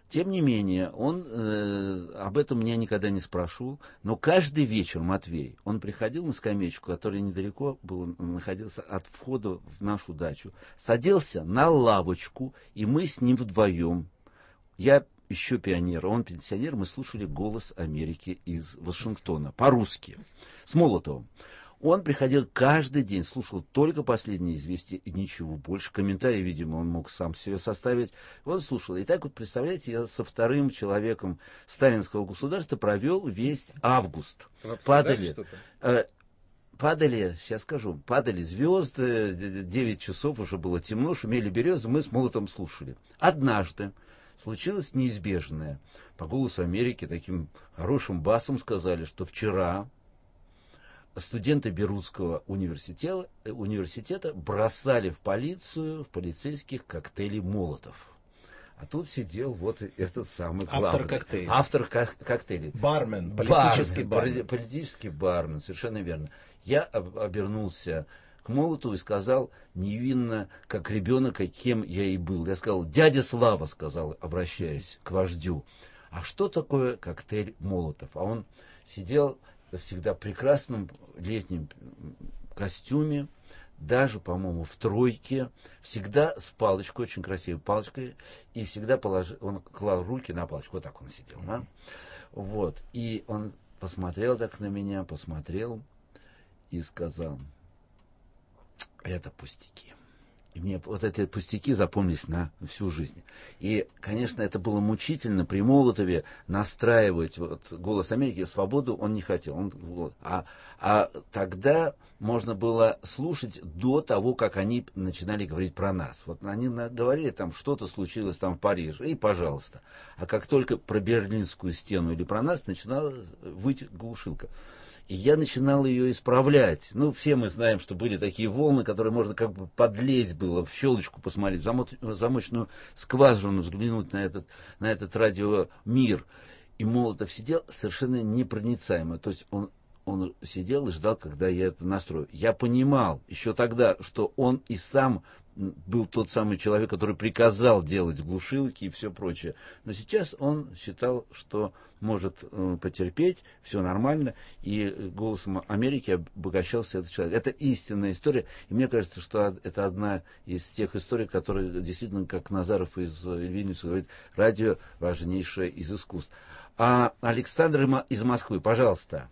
Тем не менее, он э, об этом меня никогда не спрашивал, но каждый вечер Матвей, он приходил на скамеечку, которая недалеко был, находился от входа в нашу дачу, садился на лавочку, и мы с ним вдвоем, я еще пионер, он пенсионер, мы слушали «Голос Америки» из Вашингтона, по-русски, с Молотовым. Он приходил каждый день, слушал только последние известия и ничего больше. Комментарии, видимо, он мог сам себе составить. Он слушал. И так вот, представляете, я со вторым человеком сталинского государства провел весь август. Падали, э, падали, сейчас скажу, падали звезды, 9 часов уже было темно, шумели березы, мы с молотом слушали. Однажды случилось неизбежное. По голосу Америки таким хорошим басом сказали, что вчера студенты Берутского университета, э, университета бросали в полицию, в полицейских коктейли Молотов. А тут сидел вот этот самый главный. Автор коктейлей. Автор кок коктейлей. Бармен, политический бармен. бармен. Политический бармен, совершенно верно. Я обернулся к Молотову и сказал невинно, как ребенок, кем я и был. Я сказал, дядя Слава, сказал, обращаясь к вождю, а что такое коктейль Молотов? А он сидел всегда прекрасном летнем костюме, даже, по-моему, в тройке, всегда с палочкой, очень красивой палочкой, и всегда положил, он клал руки на палочку, вот так он сидел, да? Вот, и он посмотрел так на меня, посмотрел и сказал, это пустяки. И мне вот эти пустяки запомнились на всю жизнь. И, конечно, это было мучительно при Молотове настраивать вот голос Америки, свободу он не хотел. Он, вот, а, а тогда можно было слушать до того, как они начинали говорить про нас. Вот они говорили, там что-то случилось там в Париже, и пожалуйста. А как только про Берлинскую стену или про нас, начинала выйти глушилка. И я начинал ее исправлять. Ну, все мы знаем, что были такие волны, которые можно как бы подлезть было, в щелочку посмотреть, в замочную скважину взглянуть на этот, на этот радиомир. И Молотов сидел совершенно непроницаемо. То есть он, он сидел и ждал, когда я это настрою. Я понимал еще тогда, что он и сам был тот самый человек, который приказал делать глушилки и все прочее. Но сейчас он считал, что может э, потерпеть, все нормально, и голосом Америки обогащался этот человек. Это истинная история, и мне кажется, что это одна из тех историй, которые действительно, как Назаров из Вильнюса говорит, радио важнейшее из искусств. А Александр из Москвы, пожалуйста.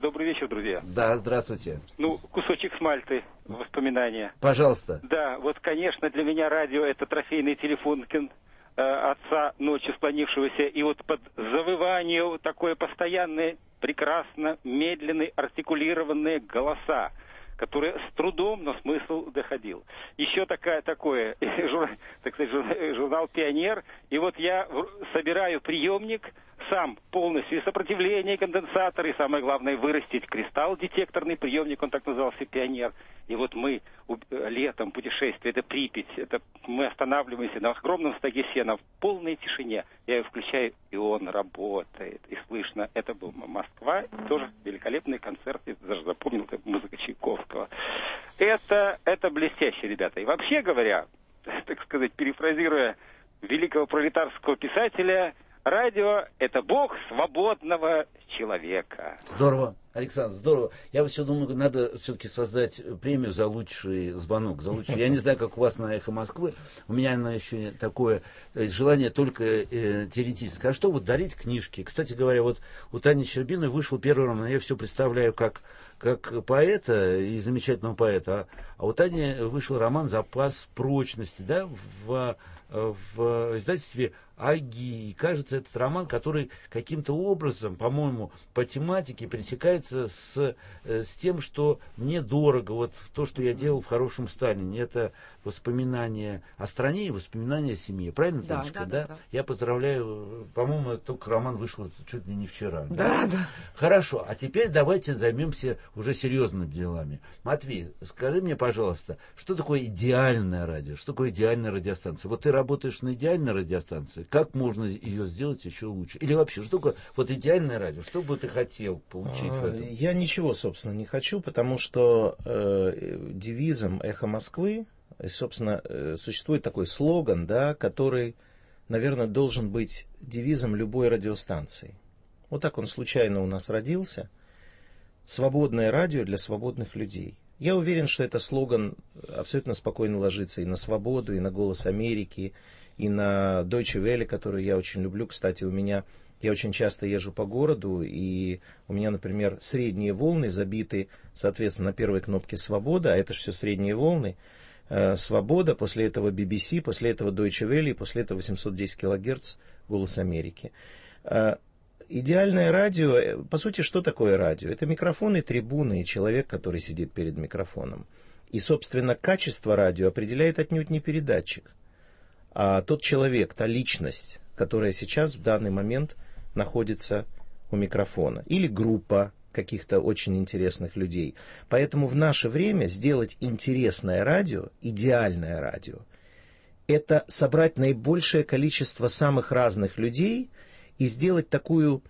Добрый вечер, друзья. Да, здравствуйте. Ну, кусочек с Мальты, воспоминания. Пожалуйста. Да, вот, конечно, для меня радио это трофейный телефон э, отца ночи склонившегося, и вот под завывание такое постоянное, прекрасно, медленные, артикулированные голоса которые с трудом, но смысл доходил. Еще такая, такое, *laughs* так сказать, журнал «Пионер», и вот я собираю приемник, сам полностью и сопротивление, и конденсатор, и самое главное вырастить кристалл детекторный приемник, он так назывался «Пионер». И вот мы летом путешествие, это Припять, это мы останавливаемся на огромном стаге сена в полной тишине. Я ее включаю, и он работает, и слышно. Это был Москва, тоже великолепный концерт, я даже запомнил, как музыка Чайковского. Это, это блестяще, ребята. И вообще говоря, *laughs* так сказать, перефразируя великого пролетарского писателя, Радио – это бог свободного человека. Здорово, Александр, здорово. Я все думаю, надо все-таки создать премию за лучший звонок. За лучший. Я не знаю, как у вас на «Эхо Москвы». У меня она еще такое желание только э, теоретическое. А что вот дарить книжки? Кстати говоря, вот у Тани Щербиной вышел первый роман. Я все представляю, как как поэта и замечательного поэта, а у Тани вышел роман «Запас прочности», да, в, в издательстве Аги. И кажется, этот роман, который каким-то образом, по-моему, по тематике пересекается с, э, с тем, что мне дорого. Вот то, что я делал в хорошем Сталине, это воспоминания о стране и воспоминания о семье. Правильно, да, Танечка, да, да, да, да? Я поздравляю, по-моему, только роман вышел чуть ли не вчера. Да, да. да. Хорошо, а теперь давайте займемся уже серьезными делами. Матвей, скажи мне, пожалуйста, что такое идеальное радио? Что такое идеальная радиостанция? Вот ты работаешь на идеальной радиостанции, как можно ее сделать еще лучше? Или вообще, что такое вот идеальное радио? Что бы ты хотел получить в этом? Я ничего, собственно, не хочу, потому что э, девизом «Эхо Москвы», собственно, э, существует такой слоган, да, который, наверное, должен быть девизом любой радиостанции. Вот так он случайно у нас родился. Свободное радио для свободных людей. Я уверен, что этот слоган абсолютно спокойно ложится и на свободу, и на голос Америки, и на Deutsche Welle, которую я очень люблю. Кстати, у меня я очень часто езжу по городу, и у меня, например, средние волны забиты, соответственно, на первой кнопке «Свобода», а это же все средние волны. Э, «Свобода», после этого BBC, после этого Deutsche Welle, и после этого 810 килогерц «Голос Америки». Э, идеальное радио, э, по сути, что такое радио? Это микрофоны, трибуны и человек, который сидит перед микрофоном. И, собственно, качество радио определяет отнюдь не передатчик – а тот человек, та личность, которая сейчас в данный момент находится у микрофона, или группа каких-то очень интересных людей. Поэтому в наше время сделать интересное радио, идеальное радио, это собрать наибольшее количество самых разных людей и сделать такую,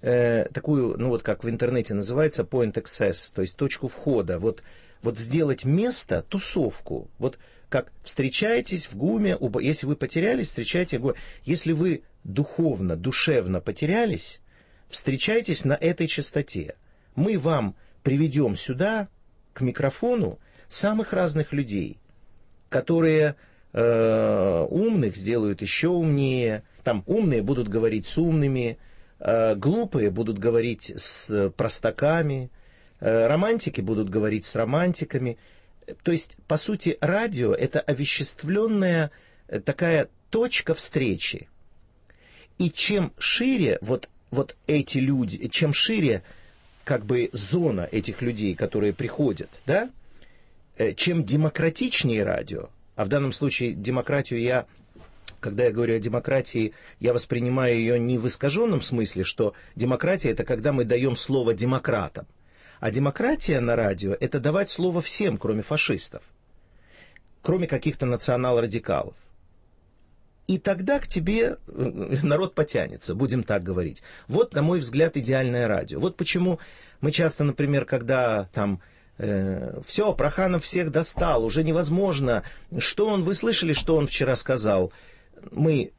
э, такую, ну вот как в интернете называется, point access, то есть точку входа. Вот, вот сделать место, тусовку. Вот как встречаетесь в ГУМе, если вы потерялись, встречайте ГУМе. Если вы духовно, душевно потерялись, встречайтесь на этой частоте. Мы вам приведем сюда, к микрофону, самых разных людей, которые э, умных сделают еще умнее, там умные будут говорить с умными, э, глупые будут говорить с простаками, э, романтики будут говорить с романтиками. То есть, по сути, радио – это овеществленная э, такая точка встречи. И чем шире вот, вот эти люди, чем шире как бы зона этих людей, которые приходят, да, э, чем демократичнее радио, а в данном случае демократию я, когда я говорю о демократии, я воспринимаю ее не в искаженном смысле, что демократия это когда мы даем слово демократам. А демократия на радио – это давать слово всем, кроме фашистов, кроме каких-то национал-радикалов. И тогда к тебе э, народ потянется, будем так говорить. Вот, на мой взгляд, идеальное радио. Вот почему мы часто, например, когда там э, все, Проханов всех достал, уже невозможно, что он, вы слышали, что он вчера сказал? Мы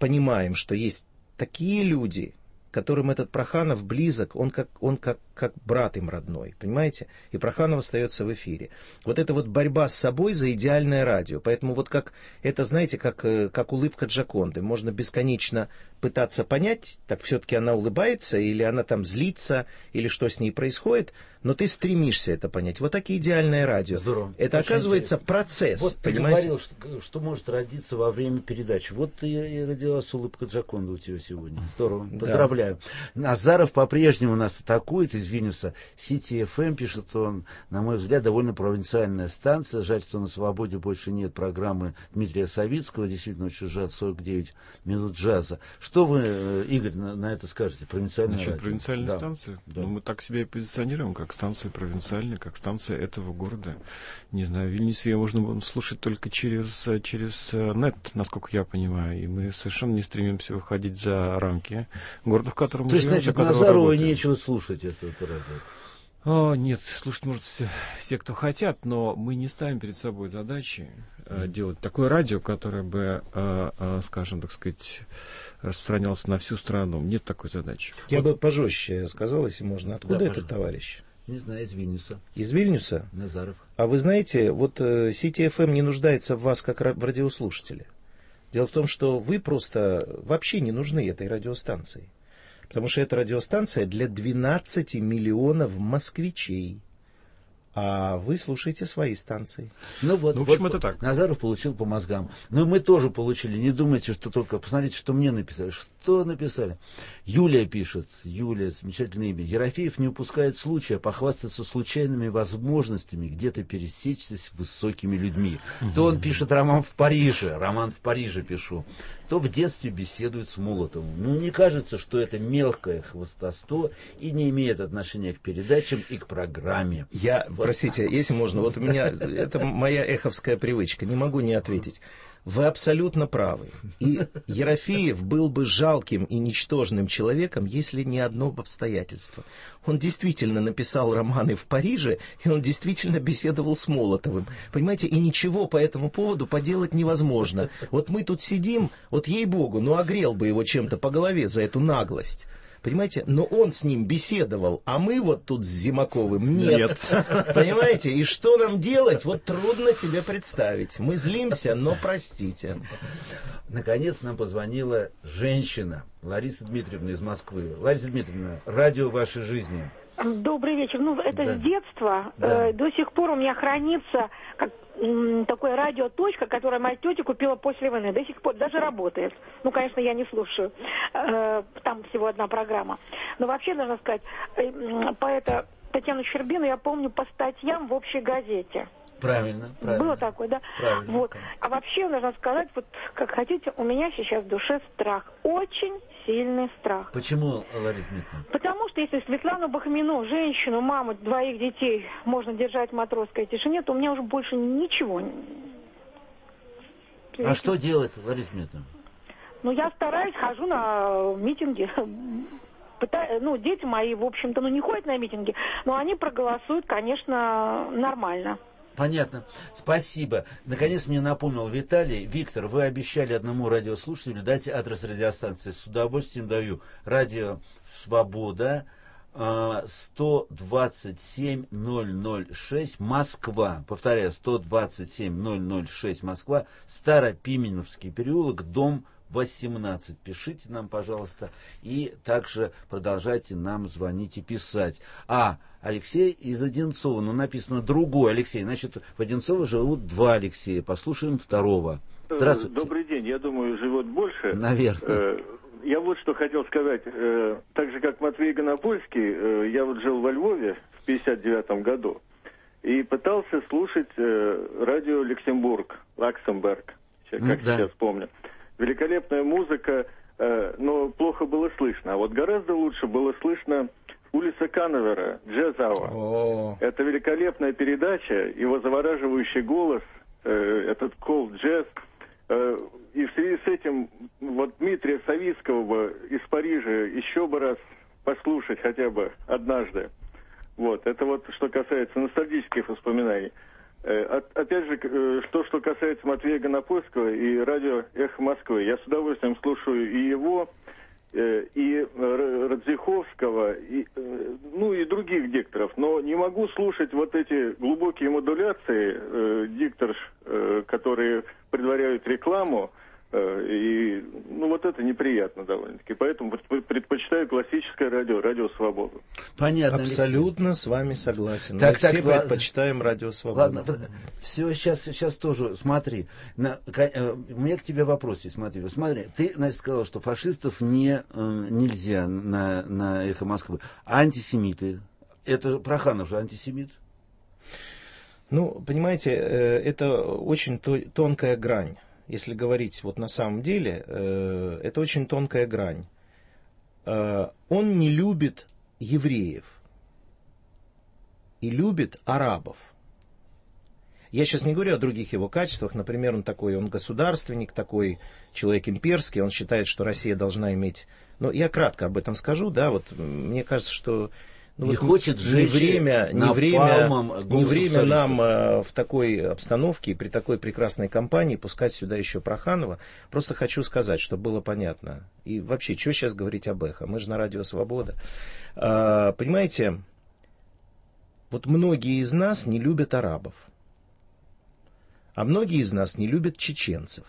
понимаем, что есть такие люди, которым этот Проханов близок, он как, он как, как брат им родной, понимаете? И Проханов остается в эфире. Вот это вот борьба с собой за идеальное радио. Поэтому вот как, это знаете, как, э, как улыбка Джаконды. Можно бесконечно пытаться понять, так все-таки она улыбается, или она там злится, или что с ней происходит, но ты стремишься это понять. Вот так и идеальное радио. Здорово. Это Очень оказывается интересно. процесс. Вот ты понимаете? говорил, что, что может родиться во время передачи. Вот и, и родилась улыбка Джаконда у тебя сегодня. Здорово. Да. Поздравляю. Назаров по-прежнему нас атакует из Вильнюса. Сити ФМ пишет он, на мой взгляд, довольно провинциальная станция. Жаль, что на свободе больше нет программы Дмитрия Савицкого. Действительно, очень жаль, 49 минут джаза. Что вы, э, Игорь, на, на это скажете? Провинциальная Насчет радио? провинциальной Да. станции? Да. Ну, мы так себя и позиционируем, как станция провинциальная, как станция этого города. Не знаю, в Вильнюсе ее можно слушать только через, э, через э, нет, насколько я понимаю. И мы совершенно не стремимся выходить за рамки города, в котором То мы есть, живем, за значит, которым Назарову работаем. нечего слушать это, это радио. О, нет, слушать, может, все, все, кто хотят, но мы не ставим перед собой задачи э, делать такое радио, которое бы, э, э, скажем, так сказать, распространялось на всю страну. Нет такой задачи. Я бы пожестче сказал, если можно. Откуда Да, этот пожалуйста. товарищ? Не знаю, из Вильнюса. Из Вильнюса? Назаров. А вы знаете, вот э, Сити ФМ не нуждается в вас как в радиослушателе. Дело в том, что вы просто вообще не нужны этой радиостанции. Потому что эта радиостанция для 12 миллионов москвичей а вы слушаете свои станции. Ну вот, ну, в общем, вот это так. Назаров получил по мозгам. Ну, мы тоже получили. Не думайте, что только... Посмотрите, что мне написали. Что написали? Юлия пишет. Юлия, замечательное имя. Ерофеев не упускает случая похвастаться случайными возможностями где-то пересечься с высокими людьми. То он пишет роман в Париже. Роман в Париже пишу. То в детстве беседует с Молотовым. Ну, не кажется, что это мелкое хвостовство и не имеет отношения к передачам и к программе. Я Простите, если можно, вот у меня, это моя эховская привычка, не могу не ответить. Вы абсолютно правы. И Ерофеев был бы жалким и ничтожным человеком, если не одно обстоятельство. Он действительно написал романы в Париже, и он действительно беседовал с Молотовым. Понимаете, и ничего по этому поводу поделать невозможно. Вот мы тут сидим, вот ей-богу, ну огрел бы его чем-то по голове за эту наглость. Понимаете? Но он с ним беседовал, а мы вот тут с Зимаковым нет. нет. *laughs* Понимаете? И что нам делать? Вот трудно себе представить. Мы злимся, но простите. Наконец нам позвонила женщина, Лариса Дмитриевна из Москвы. Лариса Дмитриевна, радио вашей жизни. Добрый вечер. Ну, это да. с детства. Да. Э, до сих пор у меня хранится как такое радиоточка, которое моя тетя купила после войны. До сих пор даже работает. Ну, конечно, я не слушаю. Э, там всего одна программа. Но вообще, нужно сказать, э, поэта Татьяну Щербину я помню по статьям в общей газете. Правильно, правильно. Было такое, да? Правильно. Вот. А вообще, нужно сказать, вот как хотите, у меня сейчас в душе страх. Очень сильный страх. Почему, Лариса Дмитриевна? Потому что если Светлану Бахмину, женщину, маму двоих детей, можно держать в матросской тишине, то у меня уже больше ничего. А что делать, Лариса Дмитриевна? Ну, я стараюсь, хожу на митинги. Пытаюсь, ну, дети мои, в общем-то, ну, не ходят на митинги, но они проголосуют, конечно, нормально. Понятно. Спасибо. Наконец мне напомнил Виталий. Виктор, вы обещали одному радиослушателю дать адрес радиостанции. С удовольствием даю. Радио «Свобода». 127 006 Москва. Повторяю, 127 006 Москва. Старопименовский переулок, дом 18. Пишите нам, пожалуйста, и также продолжайте нам звонить и писать. А, Алексей из Одинцова, ну написано другой Алексей, значит, в Одинцово живут два Алексея. Послушаем второго. Э, Здравствуйте. Добрый день, я думаю, живет больше. Наверное. Э, я вот что хотел сказать. Э, так же, как Матвей Гонопольский, я вот жил во Львове в 59 году и пытался слушать радио Люксембург, Лаксембург, как да. сейчас помню великолепная музыка, э, но плохо было слышно. А вот гораздо лучше было слышно улица Канавера, Джезауа. Это великолепная передача, его завораживающий голос, э, этот кол джаз. Э, и в связи с этим вот Дмитрия Савицкого бы из Парижа еще бы раз послушать хотя бы однажды. Вот, это вот что касается ностальгических воспоминаний. Э, опять же, э, то, что касается Матвея Гонопольского и радио «Эхо Москвы», я с удовольствием слушаю и его, э, и Радзиховского, и, ну и других дикторов, но не могу слушать вот эти глубокие модуляции дикторш, которые предваряют рекламу, Э, и, ну, вот это неприятно довольно-таки. Поэтому предпочитаю классическое радио, радио Свободу. Понятно. Абсолютно Алексей. с вами согласен. Так, Мы так, все ладно. предпочитаем радио Свободу. Ладно, все, сейчас, сейчас тоже, смотри. На, э, у меня к тебе вопрос есть, смотри. Смотри, ты, значит, сказал, что фашистов не, э, нельзя на, на «Эхо Москвы». А антисемиты? Это Проханов же антисемит? Ну, понимаете, это очень тонкая грань если говорить вот на самом деле, э, это очень тонкая грань. Э, он не любит евреев и любит арабов. Я сейчас не говорю о других его качествах. Например, он такой, он государственник, такой человек имперский. Он считает, что Россия должна иметь... Но я кратко об этом скажу, да, вот мне кажется, что ну, не вот хочет не время, не время, не время нам э, в такой обстановке, при такой прекрасной компании пускать сюда еще Проханова. Просто хочу сказать, чтобы было понятно. И вообще, что сейчас говорить об эхо? Мы же на радио Свобода. Э, понимаете, вот многие из нас не любят арабов. А многие из нас не любят чеченцев.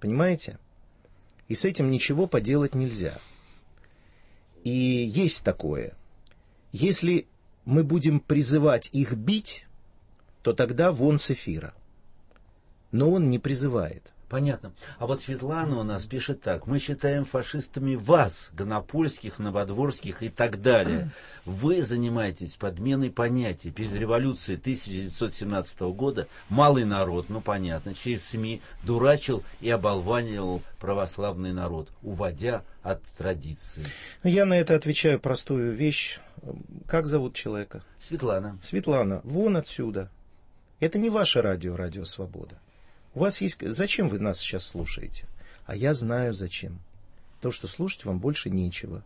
Понимаете? И с этим ничего поделать нельзя. И есть такое. Если мы будем призывать их бить, то тогда вон с эфира. Но он не призывает. Понятно. А вот Светлана у нас пишет так. Мы считаем фашистами вас, Гонопольских, Новодворских и так далее. Вы занимаетесь подменой понятий. Перед революцией 1917 года малый народ, ну понятно, через СМИ дурачил и оболванивал православный народ, уводя от традиции. Я на это отвечаю простую вещь. Как зовут человека? Светлана. Светлана, вон отсюда. Это не ваше радио, Радио Свобода. У вас есть... Зачем вы нас сейчас слушаете? А я знаю зачем. То, что слушать вам больше нечего.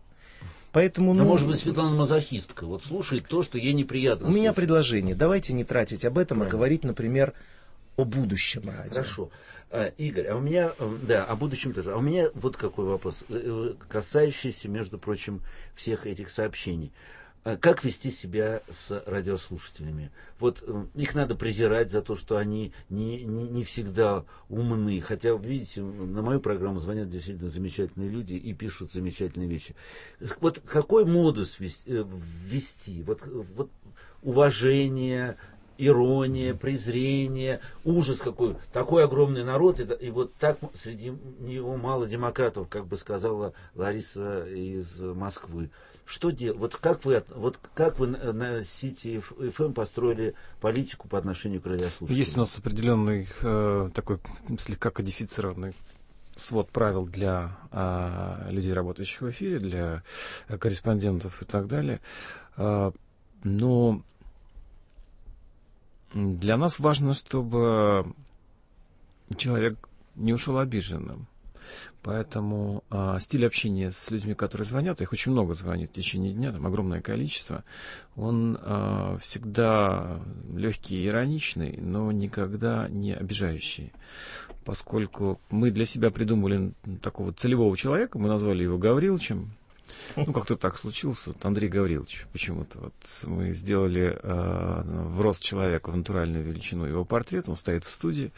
Поэтому, ну, ну, может быть, Светлана мазохистка. Вот слушает то, что ей неприятно. У меня слушать. предложение. Давайте не тратить об этом, Правильно. а говорить, например, о будущем радио. Хорошо. А, Игорь, а у меня, э, да, о будущем тоже. А у меня вот какой вопрос, э, э, касающийся, между прочим, всех этих сообщений. А Как вести себя с радиослушателями? Вот э, их надо презирать за то, что они не, не, не всегда умны. Хотя, видите, на мою программу звонят действительно замечательные люди и пишут замечательные вещи. Вот какой модус э, ввести? Вот, вот уважение, ирония, презрение, ужас какой. Такой огромный народ, и, и вот так среди него мало демократов, как бы сказала Лариса из Москвы. Что делать? Вот как вы, от- вот как вы на Сити ФМ построили политику по отношению к радиослушателям? Есть у нас определенный э, такой слегка кодифицированный свод правил для а, людей, работающих в эфире, для э, корреспондентов и так далее. А, но для нас важно, чтобы человек не ушел обиженным. Поэтому а, стиль общения с людьми, которые звонят, их очень много звонит в течение дня, там огромное количество, он а, всегда легкий и ироничный, но никогда не обижающий. Поскольку мы для себя придумали такого целевого человека, мы назвали его Гавриловичем, ну, как-то так случилось. Вот Андрей Гаврилович почему-то. Вот мы сделали э, в рост человека в натуральную величину его портрет. Он стоит в студии,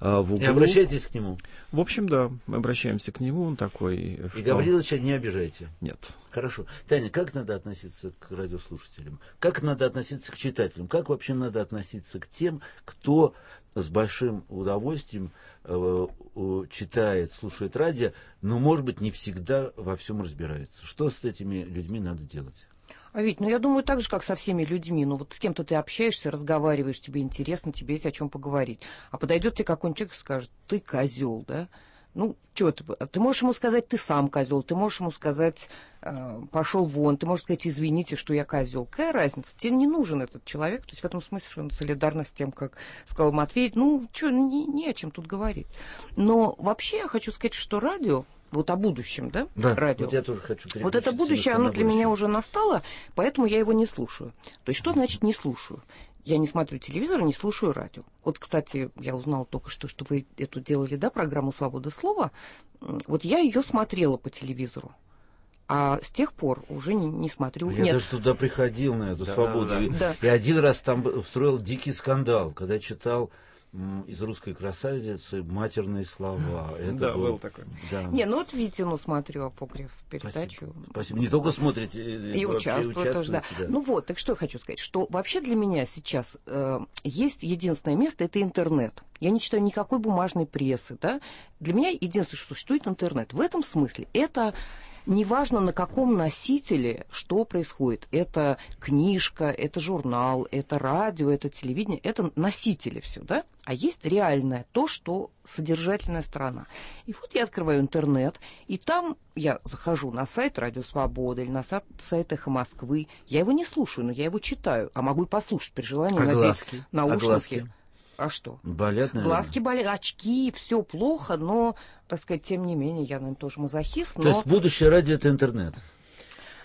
э, в углу. И обращайтесь к нему. В общем, да, мы обращаемся к нему. Он такой... э, И Гавриловича не обижайте. Нет. Хорошо. Таня, как надо относиться к радиослушателям? Как надо относиться к читателям? Как вообще надо относиться к тем, кто с большим удовольствием э, э, читает, слушает радио, но, может быть, не всегда во всем разбирается? Что с этими людьми надо делать? А ведь, ну я думаю, так же, как со всеми людьми. Ну вот с кем-то ты общаешься, разговариваешь, тебе интересно, тебе есть о чем поговорить. А подойдет тебе какой-нибудь человек и скажет, ты козел, да? Ну, что ты, ты можешь ему сказать, ты сам козел, ты можешь ему сказать, э, пошел вон, ты можешь сказать, извините, что я козел. Какая разница? Тебе не нужен этот человек. То есть в этом смысле он солидарна с тем, как сказал Матвей. Ну, что, не, не о чем тут говорить. Но вообще я хочу сказать, что радио, вот о будущем, да, радио. Вот я тоже хочу Вот это будущее, оно для меня уже настало, поэтому я его не слушаю. То есть что значит не слушаю? Я не смотрю телевизор, не слушаю радио. Вот, кстати, я узнала только что, что вы эту делали, да, программу «Свобода слова». Вот я ее смотрела по телевизору. А с тех пор уже не, не смотрю. Я Нет. даже туда приходил на эту Да, свободу. да, да. И, Да. и один раз там устроил дикий скандал, когда читал из русской красавицы матерные слова. *laughs* Это Да, был- был такой. Да. Не, ну вот видите, ну смотрю апокриф передачу. Спасибо. Не только смотрите, э, И вообще участвую тоже, да. участвуете, Ну вот, так что я хочу сказать, что вообще для меня сейчас э, есть единственное место, это интернет. Я не читаю никакой бумажной прессы, да. Для меня единственное, что существует интернет. В этом смысле это неважно на каком носителе что происходит. Это книжка, это журнал, это радио, это телевидение, это носители все, да. А есть реальное, то, что содержательная сторона. И вот я открываю интернет, и там я захожу на сайт Радио Свобода или на сайт, сайт Эхо Москвы. Я его не слушаю, но я его читаю, а могу и послушать при желании. А глазки? А наушники. глазки? А что? Болят, наверное? Глазки болят, очки, все плохо, но, так сказать, тем не менее, я, наверное, тоже мазохист. То Но... есть будущее радио это интернет.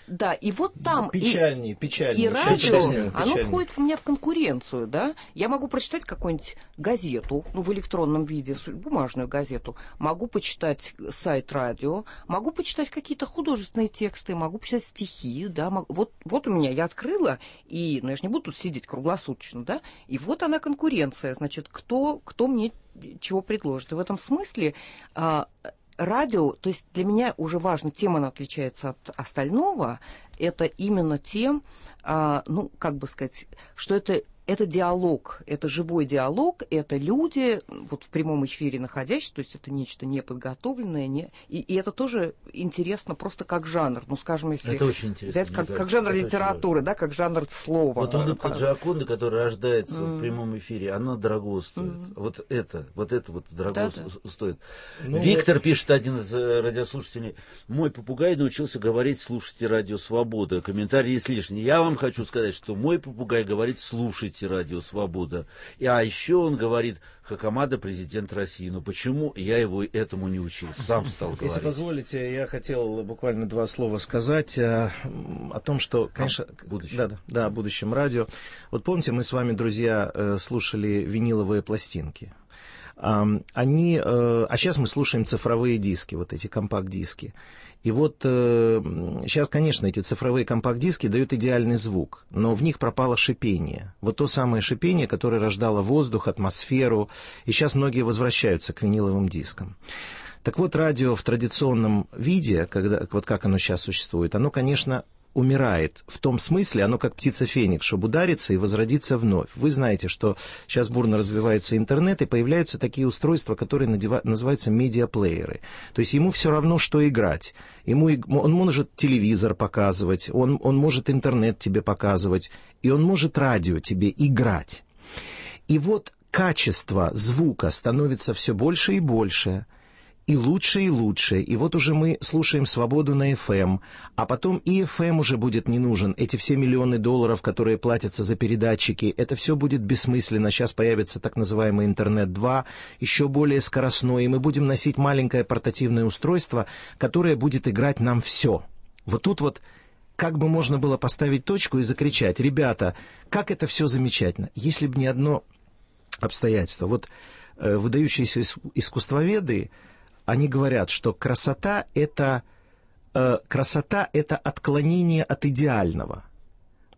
Да, и вот там... и- Печальнее, печальнее. И радио, объясню, оно печальнее. входит у меня в конкуренцию, да. Я могу прочитать какую-нибудь газету, ну, в электронном виде, бумажную газету, могу почитать сайт радио, могу почитать какие-то художественные тексты, могу почитать стихи, да. мог- Вот, вот у меня, я открыла, и, ну, я же не буду тут сидеть круглосуточно, да, и вот она конкуренция, значит, кто, кто мне чего предложит. И в этом смысле а, радио, то есть для меня уже важно, тем она отличается от остального, это именно тем, а, ну, как бы сказать, что это это диалог, это живой диалог, это люди, вот в прямом эфире находящиеся, то есть это нечто неподготовленное, не, и, и это тоже интересно просто как жанр, ну, скажем, если... Это очень интересно. Взять, как, как жанр это литературы, да, как жанр слова. Вот улыбка Джаконда, которая рождается mm. в прямом эфире, она дорого стоит. Mm. Вот это, вот это вот дорого да, да. стоит. Ну, Виктор вот... пишет, один из э, радиослушателей, мой попугай научился говорить, слушайте радио Свобода. Комментарий есть лишний. Я вам хочу сказать, что мой попугай говорит, слушайте слушайте радио «Свобода». И, а еще он говорит, Хакамада президент России. Но почему я его этому не учил? Сам стал говорить. Если позволите, я хотел буквально два слова сказать о, э, о том, что, конечно... О будущем. Да, да, да, о будущем радио. Вот помните, мы с вами, друзья, э, слушали виниловые пластинки. Они, э, а сейчас мы слушаем цифровые диски, вот эти компакт-диски. И вот э, сейчас, конечно, эти цифровые компакт-диски дают идеальный звук, но в них пропало шипение. Вот то самое шипение, которое рождало воздух, атмосферу. И сейчас многие возвращаются к виниловым дискам. Так вот, радио в традиционном виде, когда, вот как оно сейчас существует, оно, конечно, умирает. В том смысле, оно как птица феникс, чтобы удариться и возродиться вновь. Вы знаете, что сейчас бурно развивается интернет, и появляются такие устройства, которые надева- называются медиаплееры. То есть ему все равно, что играть. Ему, он может телевизор показывать, он, он может интернет тебе показывать, и он может радио тебе играть. И вот качество звука становится все больше и больше – и лучше, и лучше. И вот уже мы слушаем «Свободу» на FM, а потом и FM уже будет не нужен. Эти все миллионы долларов, которые платятся за передатчики, это все будет бессмысленно. Сейчас появится так называемый «Интернет-2», еще более скоростной, и мы будем носить маленькое портативное устройство, которое будет играть нам все. Вот тут вот как бы можно было поставить точку и закричать, ребята, как это все замечательно, если бы не одно обстоятельство. Вот э, выдающиеся искусствоведы, они говорят, что красота это, э, красота это отклонение от идеального.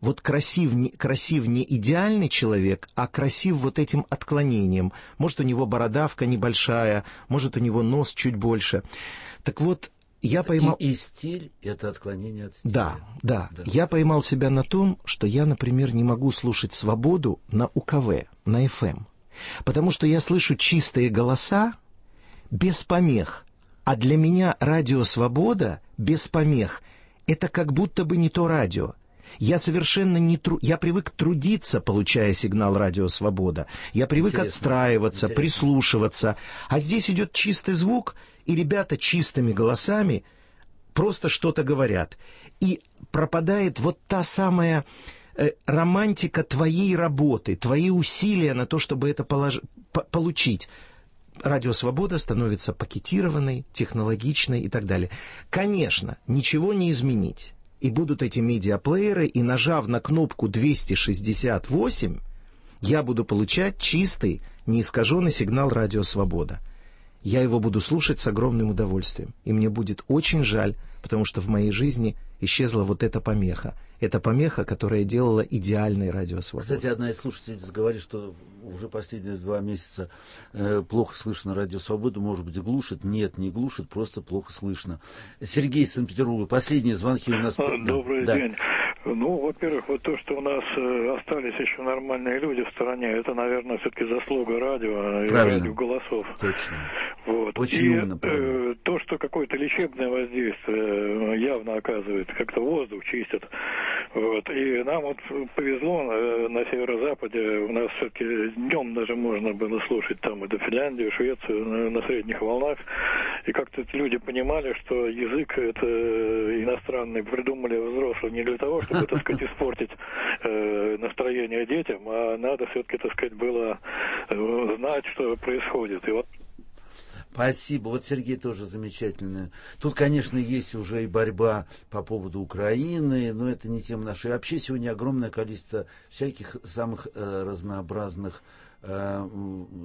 Вот красив, красив не идеальный человек, а красив вот этим отклонением. Может, у него бородавка небольшая, может, у него нос чуть больше. Так вот, я поймал... И, и стиль — это отклонение от стиля. Да, да, да. Я поймал себя на том, что я, например, не могу слушать «Свободу» на УКВ, на FM. Потому что я слышу чистые голоса, без помех. А для меня радио «Свобода» без помех — это как будто бы не то радио. Я совершенно не тру... Я привык трудиться, получая сигнал радио «Свобода». Я привык Интересно. отстраиваться, Интересно. прислушиваться. А здесь идет чистый звук, и ребята чистыми голосами просто что-то говорят. И пропадает вот та самая э, романтика твоей работы, твои усилия на то, чтобы это полож... получить радио «Свобода» становится пакетированной, технологичной и так далее. Конечно, ничего не изменить. И будут эти медиаплееры, и нажав на кнопку 268, я буду получать чистый, неискаженный сигнал радио «Свобода». Я его буду слушать с огромным удовольствием. И мне будет очень жаль, потому что в моей жизни исчезла вот эта помеха. Эта помеха, которая делала идеальный радиосвободу. Кстати, одна из слушательниц говорит, что уже последние два месяца э, плохо слышно радио «Свободу», может быть, глушит. Нет, не глушит, просто плохо слышно. Сергей из Санкт-Петербурга, последние звонки у нас... *laughs* Добрый да. день. Ну, во-первых, вот то, что у нас э, остались еще нормальные люди в стране, это, наверное, все-таки заслуга радио и радио голосов. Точно. Вот. Очень и умно, э, то, что какое-то лечебное воздействие э, явно оказывает, как-то воздух чистит. Вот. И нам вот повезло э, на северо-западе, у нас все-таки днем даже можно было слушать там и до Финляндии, Швецию на, средних волнах. И как-то люди понимали, что язык это иностранный придумали взрослые не для того, чтобы, так сказать, *laughs* испортить э, настроение детям, а надо все-таки, так сказать, было э, знать, что происходит. И вот Спасибо. Вот Сергей тоже замечательный. Тут, конечно, есть уже и борьба по поводу Украины, но это не тема нашей. Вообще сегодня огромное количество всяких самых э, разнообразных э,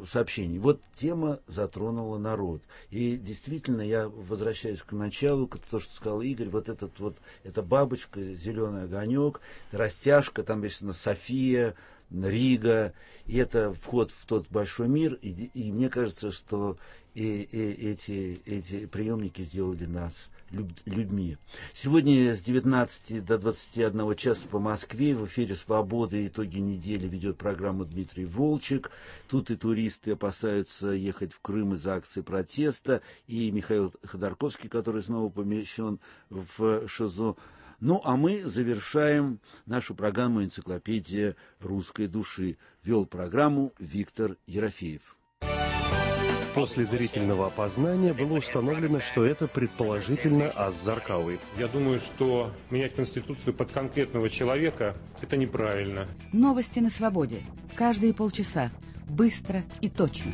сообщений. Вот тема затронула народ. И действительно, я возвращаюсь к началу, к то, что сказал Игорь, вот этот вот, эта бабочка, зеленый огонек, растяжка, там, естественно, София, Рига, и это вход в тот большой мир, и, и мне кажется, что и, и эти, эти приемники сделали нас людьми. Сегодня с 19 до 21 часа по Москве в эфире «Свобода. Итоги недели» ведет программу Дмитрий Волчек. Тут и туристы опасаются ехать в Крым из-за акции протеста, и Михаил Ходорковский, который снова помещен в ШИЗО. Ну, а мы завершаем нашу программу «Энциклопедия русской души». Вел программу Виктор Ерофеев. После зрительного опознания было установлено, что это предположительно Аз Заркавый. Я думаю, что менять Конституцию под конкретного человека – это неправильно. Новости на свободе. Каждые полчаса. Быстро и точно.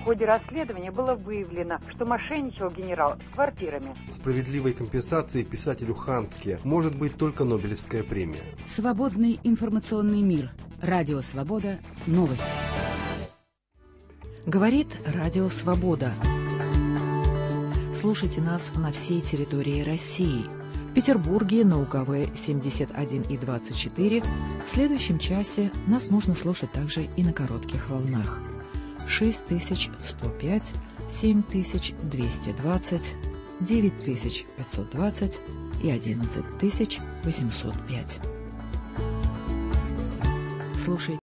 В ходе расследования было выявлено, что мошенничал генерал с квартирами. Справедливой компенсацией писателю Хантке может быть только Нобелевская премия. Свободный информационный мир. Радио «Свобода». Новости. Говорит Радио Свобода. Слушайте нас на всей территории России. В Петербурге на УКВ 71 и 24. В следующем часе нас можно слушать также и на коротких волнах. 6105, 7220, 9520 и 11805. Слушайте